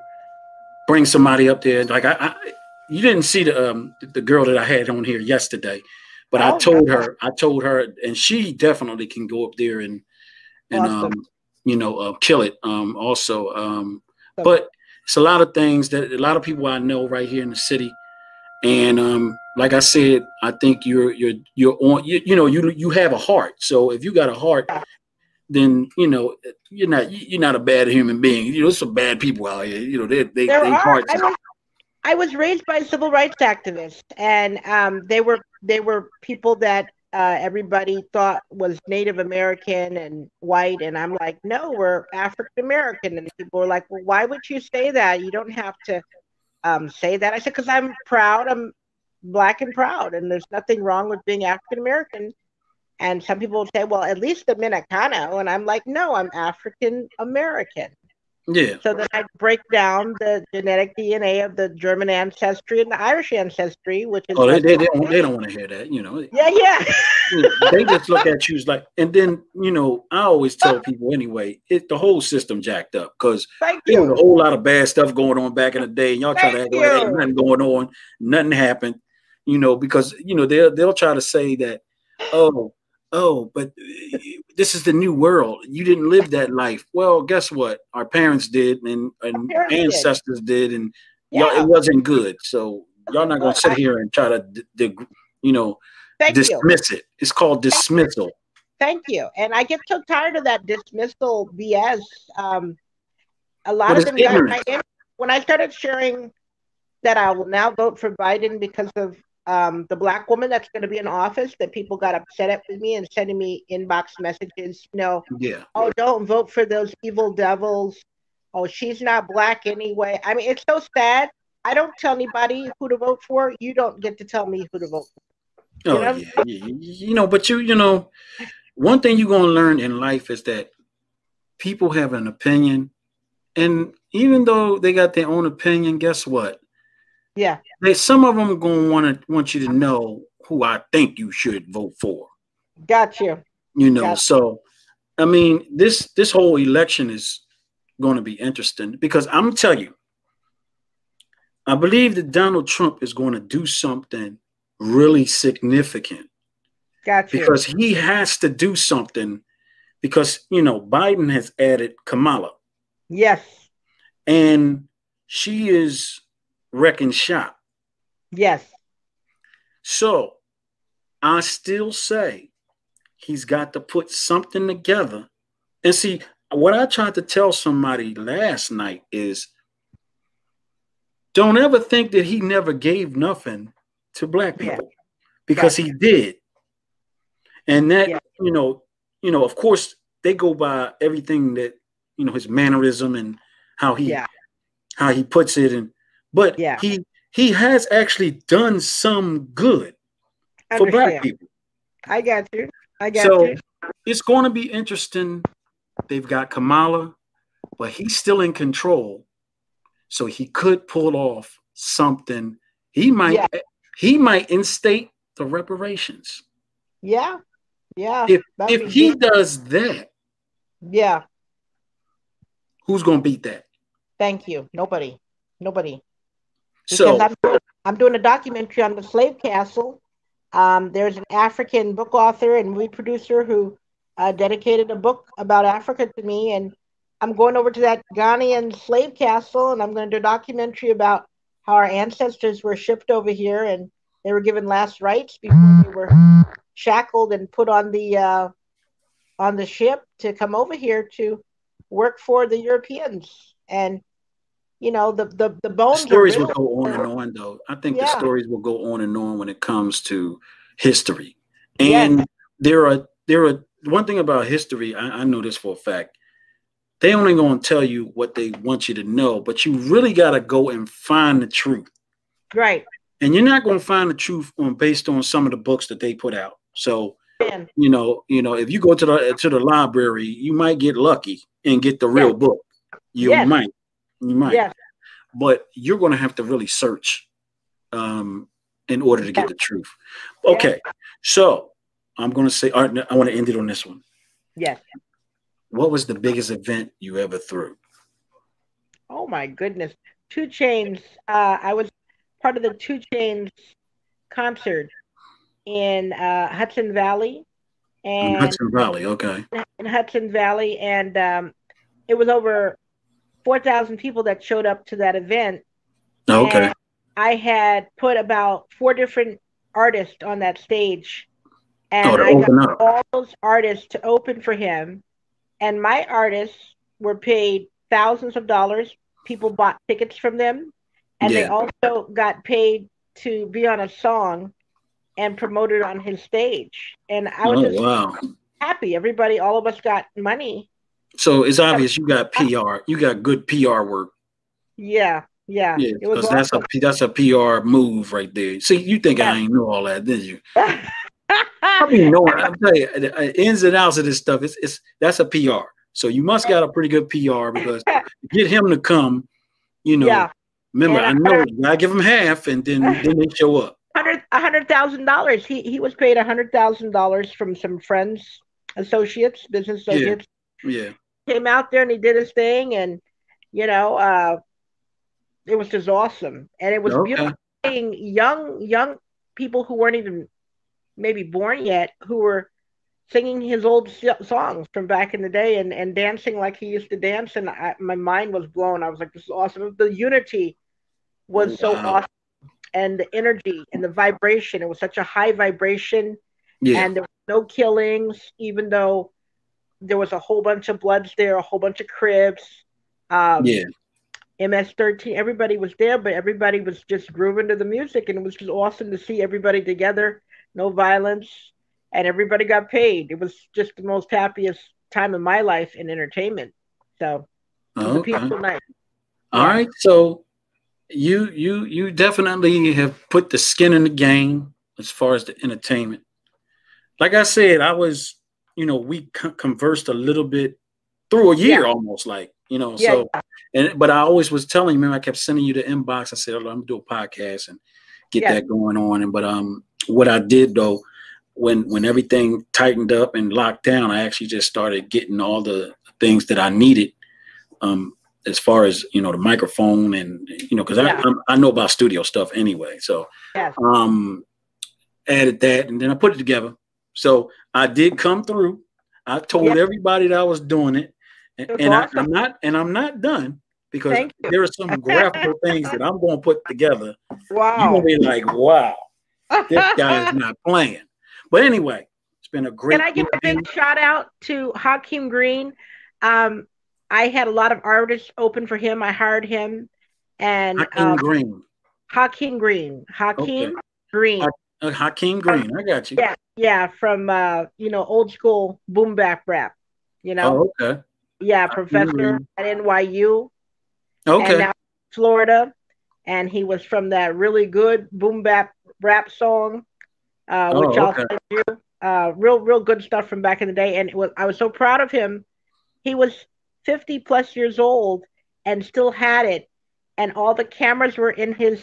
A: bring somebody up there. Like I, I you didn't see the um the girl that I had on here yesterday, but oh, I told her I told her and she definitely can go up there and and awesome. um you know uh, kill it um also um but it's a lot of things that a lot of people I know right here in the city and um, like I said, I think you're you're you're on. You, you know, you you have a heart. So if you got a heart, then you know you're not you're not a bad human being. You know, there's some bad people out here. You know, they they, there they are.
B: I was, I was raised by civil rights activists, and um, they were they were people that uh, everybody thought was Native American and white, and I'm like, no, we're African American, and people were like, well, why would you say that? You don't have to um, say that. I said, because I'm proud. I'm black and proud, and there's nothing wrong with being African American. And some people will say, well, at least Dominicano. And I'm like, no, I'm African American.
A: Yeah.
B: So then I break down the genetic DNA of the German ancestry and the Irish ancestry, which is.
A: Oh, they, they, they don't, they don't want to hear that, you know.
B: Yeah, yeah.
A: they just look at you like, and then, you know, I always tell people anyway, it the whole system jacked up because there was a whole lot of bad stuff going on back in the day. And y'all try to act like ain't nothing going on, nothing happened, you know, because, you know, they'll, they'll try to say that, oh, oh, but this is the new world. You didn't live that life. Well, guess what? Our parents did, and, and ancestors did, did and yeah. y'all, it wasn't good. So y'all not gonna sit here and try to, you know, Thank dismiss you. it. It's called dismissal.
B: Thank you. And I get so tired of that dismissal BS. Um, a lot of them got when I started sharing that I will now vote for Biden because of um, the black woman that's going to be in office that people got upset at with me and sending me inbox messages. You know,
A: yeah.
B: Oh, don't vote for those evil devils. Oh, she's not black anyway. I mean, it's so sad. I don't tell anybody who to vote for. You don't get to tell me who to vote
A: for. You oh know? yeah, you, you know, but you, you know, one thing you're gonna learn in life is that people have an opinion, and even though they got their own opinion, guess what?
B: Yeah.
A: They some of them gonna want to want you to know who I think you should vote for.
B: Got you.
A: You know, so I mean, this this whole election is going to be interesting because I'm gonna tell you, I believe that Donald Trump is going to do something really significant.
B: Got
A: you. Because he has to do something because you know Biden has added Kamala.
B: Yes.
A: And she is wrecking shop.
B: Yes.
A: So I still say he's got to put something together. And see, what I tried to tell somebody last night is don't ever think that he never gave nothing to black people yeah. because he did. And that, yeah. you know, you know, of course, they go by everything that, you know, his mannerism and how he yeah. how he puts it and but yeah. he he has actually done some good for black people.
B: I got you. I got you.
A: so,
B: you.
A: It's going to be interesting. They've got Kamala, but he's still in control. So he could pull off something. He might yeah. he might instate the reparations.
B: Yeah. Yeah.
A: If if he good. does that,
B: yeah.
A: Who's gonna beat that?
B: Thank you. Nobody. Nobody. So I'm doing, I'm doing a documentary on the slave castle. Um, there's an African book author and movie producer who uh, dedicated a book about Africa to me, and I'm going over to that Ghanaian slave castle, and I'm going to do a documentary about how our ancestors were shipped over here and they were given last rites before they were shackled and put on the uh, on the ship to come over here to work for the Europeans. And you know the the, the bones.
A: The stories will go on and on, though. I think yeah. the stories will go on and on when it comes to history. And yes. there are there are one thing about history. I, I know this for a fact. They only gonna tell you what they want you to know, but you really gotta go and find the truth.
B: Right.
A: And you're not gonna find the truth on based on some of the books that they put out. So you know, you know, if you go to the to the library, you might get lucky and get the real yes. book. You yes. might, you might, yes. but you're going to have to really search um, in order to get the truth. Okay, so I'm going to say, I want to end it on this one.
B: Yes.
A: What was the biggest event you ever threw?
B: Oh my goodness, 2 Chainz. Uh, I was part of the 2 Chainz concert in uh, Hudson Valley.
A: And in Hudson Valley, okay.
B: In Hudson Valley, and um, it was over four thousand people that showed up to that event.
A: Okay.
B: I had put about four different artists on that stage, and oh, I got up. all those artists to open for him. And my artists were paid thousands of dollars. People bought tickets from them, and yeah. they also got paid to be on a song and promoted on his stage. And I was oh, just wow. happy. Everybody, all of us got money.
A: So it's obvious you got PR. You got good PR work.
B: Yeah, yeah.
A: Yeah, because that's a that's a PR move right there. See, you think yeah. I ain't know all that, did you? <laughs> I mean, no, I'm telling you, the uh, ins and outs of this stuff. It's it's that's a PR. So you must got a pretty good PR because <laughs> get him to come. You know, yeah. remember and I know I give him half, and then <laughs> then they show up
B: hundred a hundred thousand dollars. He he was paid a hundred thousand dollars from some friends, associates, business associates.
A: Yeah. yeah.
B: Came out there and he did his thing, and you know, uh, it was just awesome, and it was okay. beautiful seeing young young people who weren't even maybe born yet who were singing his old songs from back in the day and, and dancing like he used to dance and I, my mind was blown i was like this is awesome the unity was wow. so awesome and the energy and the vibration. It was such a high vibration, yeah. and there was no killings, even though there was a whole bunch of bloods there, a whole bunch of Crips. Um, yeah. MS13, everybody was there, but everybody was just grooving to the music, and it was just awesome to see everybody together, no violence, and everybody got paid. It was just the most happiest time of my life in entertainment. So, okay. a peaceful night.
A: All yeah. right, so you you you definitely have put the skin in the game as far as the entertainment. Like I said, I was, you know, we conversed a little bit through a year yeah. almost like, you know, yeah, so and but I always was telling you, I kept sending you the inbox. I said, oh, I'm gonna do a podcast and get yeah. that going on. And but um what I did though, when when everything tightened up and locked down, I actually just started getting all the things that I needed. Um, as far as you know the microphone and you know because yeah. I, I know about studio stuff anyway so yes. um added that and then i put it together so i did come through i told yep. everybody that i was doing it and, and awesome. I, am not and i'm not done because there are some graphical things that i'm going to put together wow you're going to be like wow this <laughs> guy is not playing but anyway it's been a great
B: can i give a big shout out to hakeem green um, I had a lot of artists open for him. I hired him and
A: Hakeem um, Green.
B: Hakeem Green. Hakeem okay. Green. Ha-
A: Hakeem Green. I got you.
B: Yeah, yeah, from uh, you know, old school boom bap rap. You know.
A: Oh, okay.
B: Yeah, professor at NYU.
A: Okay. And now
B: Florida, and he was from that really good boom bap rap song, uh, oh, which I'll send you. Uh, real, real good stuff from back in the day, and it was I was so proud of him. He was 50 plus years old and still had it. And all the cameras were in his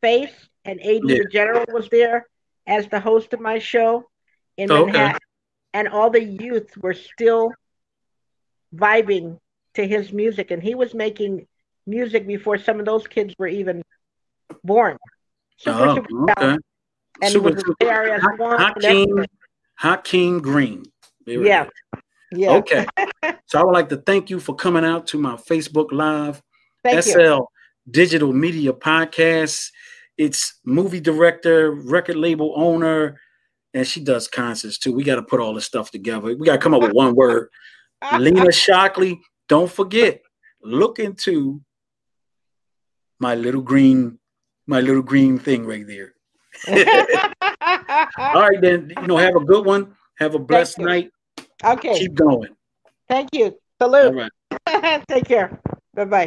B: face, and Aiden yeah. the General was there as the host of my show in oh, Manhattan. And all the youth were still vibing to his music. And he was making music before some of those kids were even born. Super, oh, super okay. And super, was there as one.
A: Hakeem, Hakeem Green.
B: Yeah. Yeah.
A: Okay. <laughs> so I would like to thank you for coming out to my Facebook Live. Thank SL you. Digital Media Podcast. It's movie director, record label owner, and she does concerts too. We got to put all this stuff together. We got to come up with one word. Lena Shockley, don't forget, look into my little green, my little green thing right there. <laughs> all right, then, you know, have a good one. Have a blessed night.
B: Okay.
A: Keep going.
B: Thank you. Salute. All right. <laughs> Take care. Bye bye.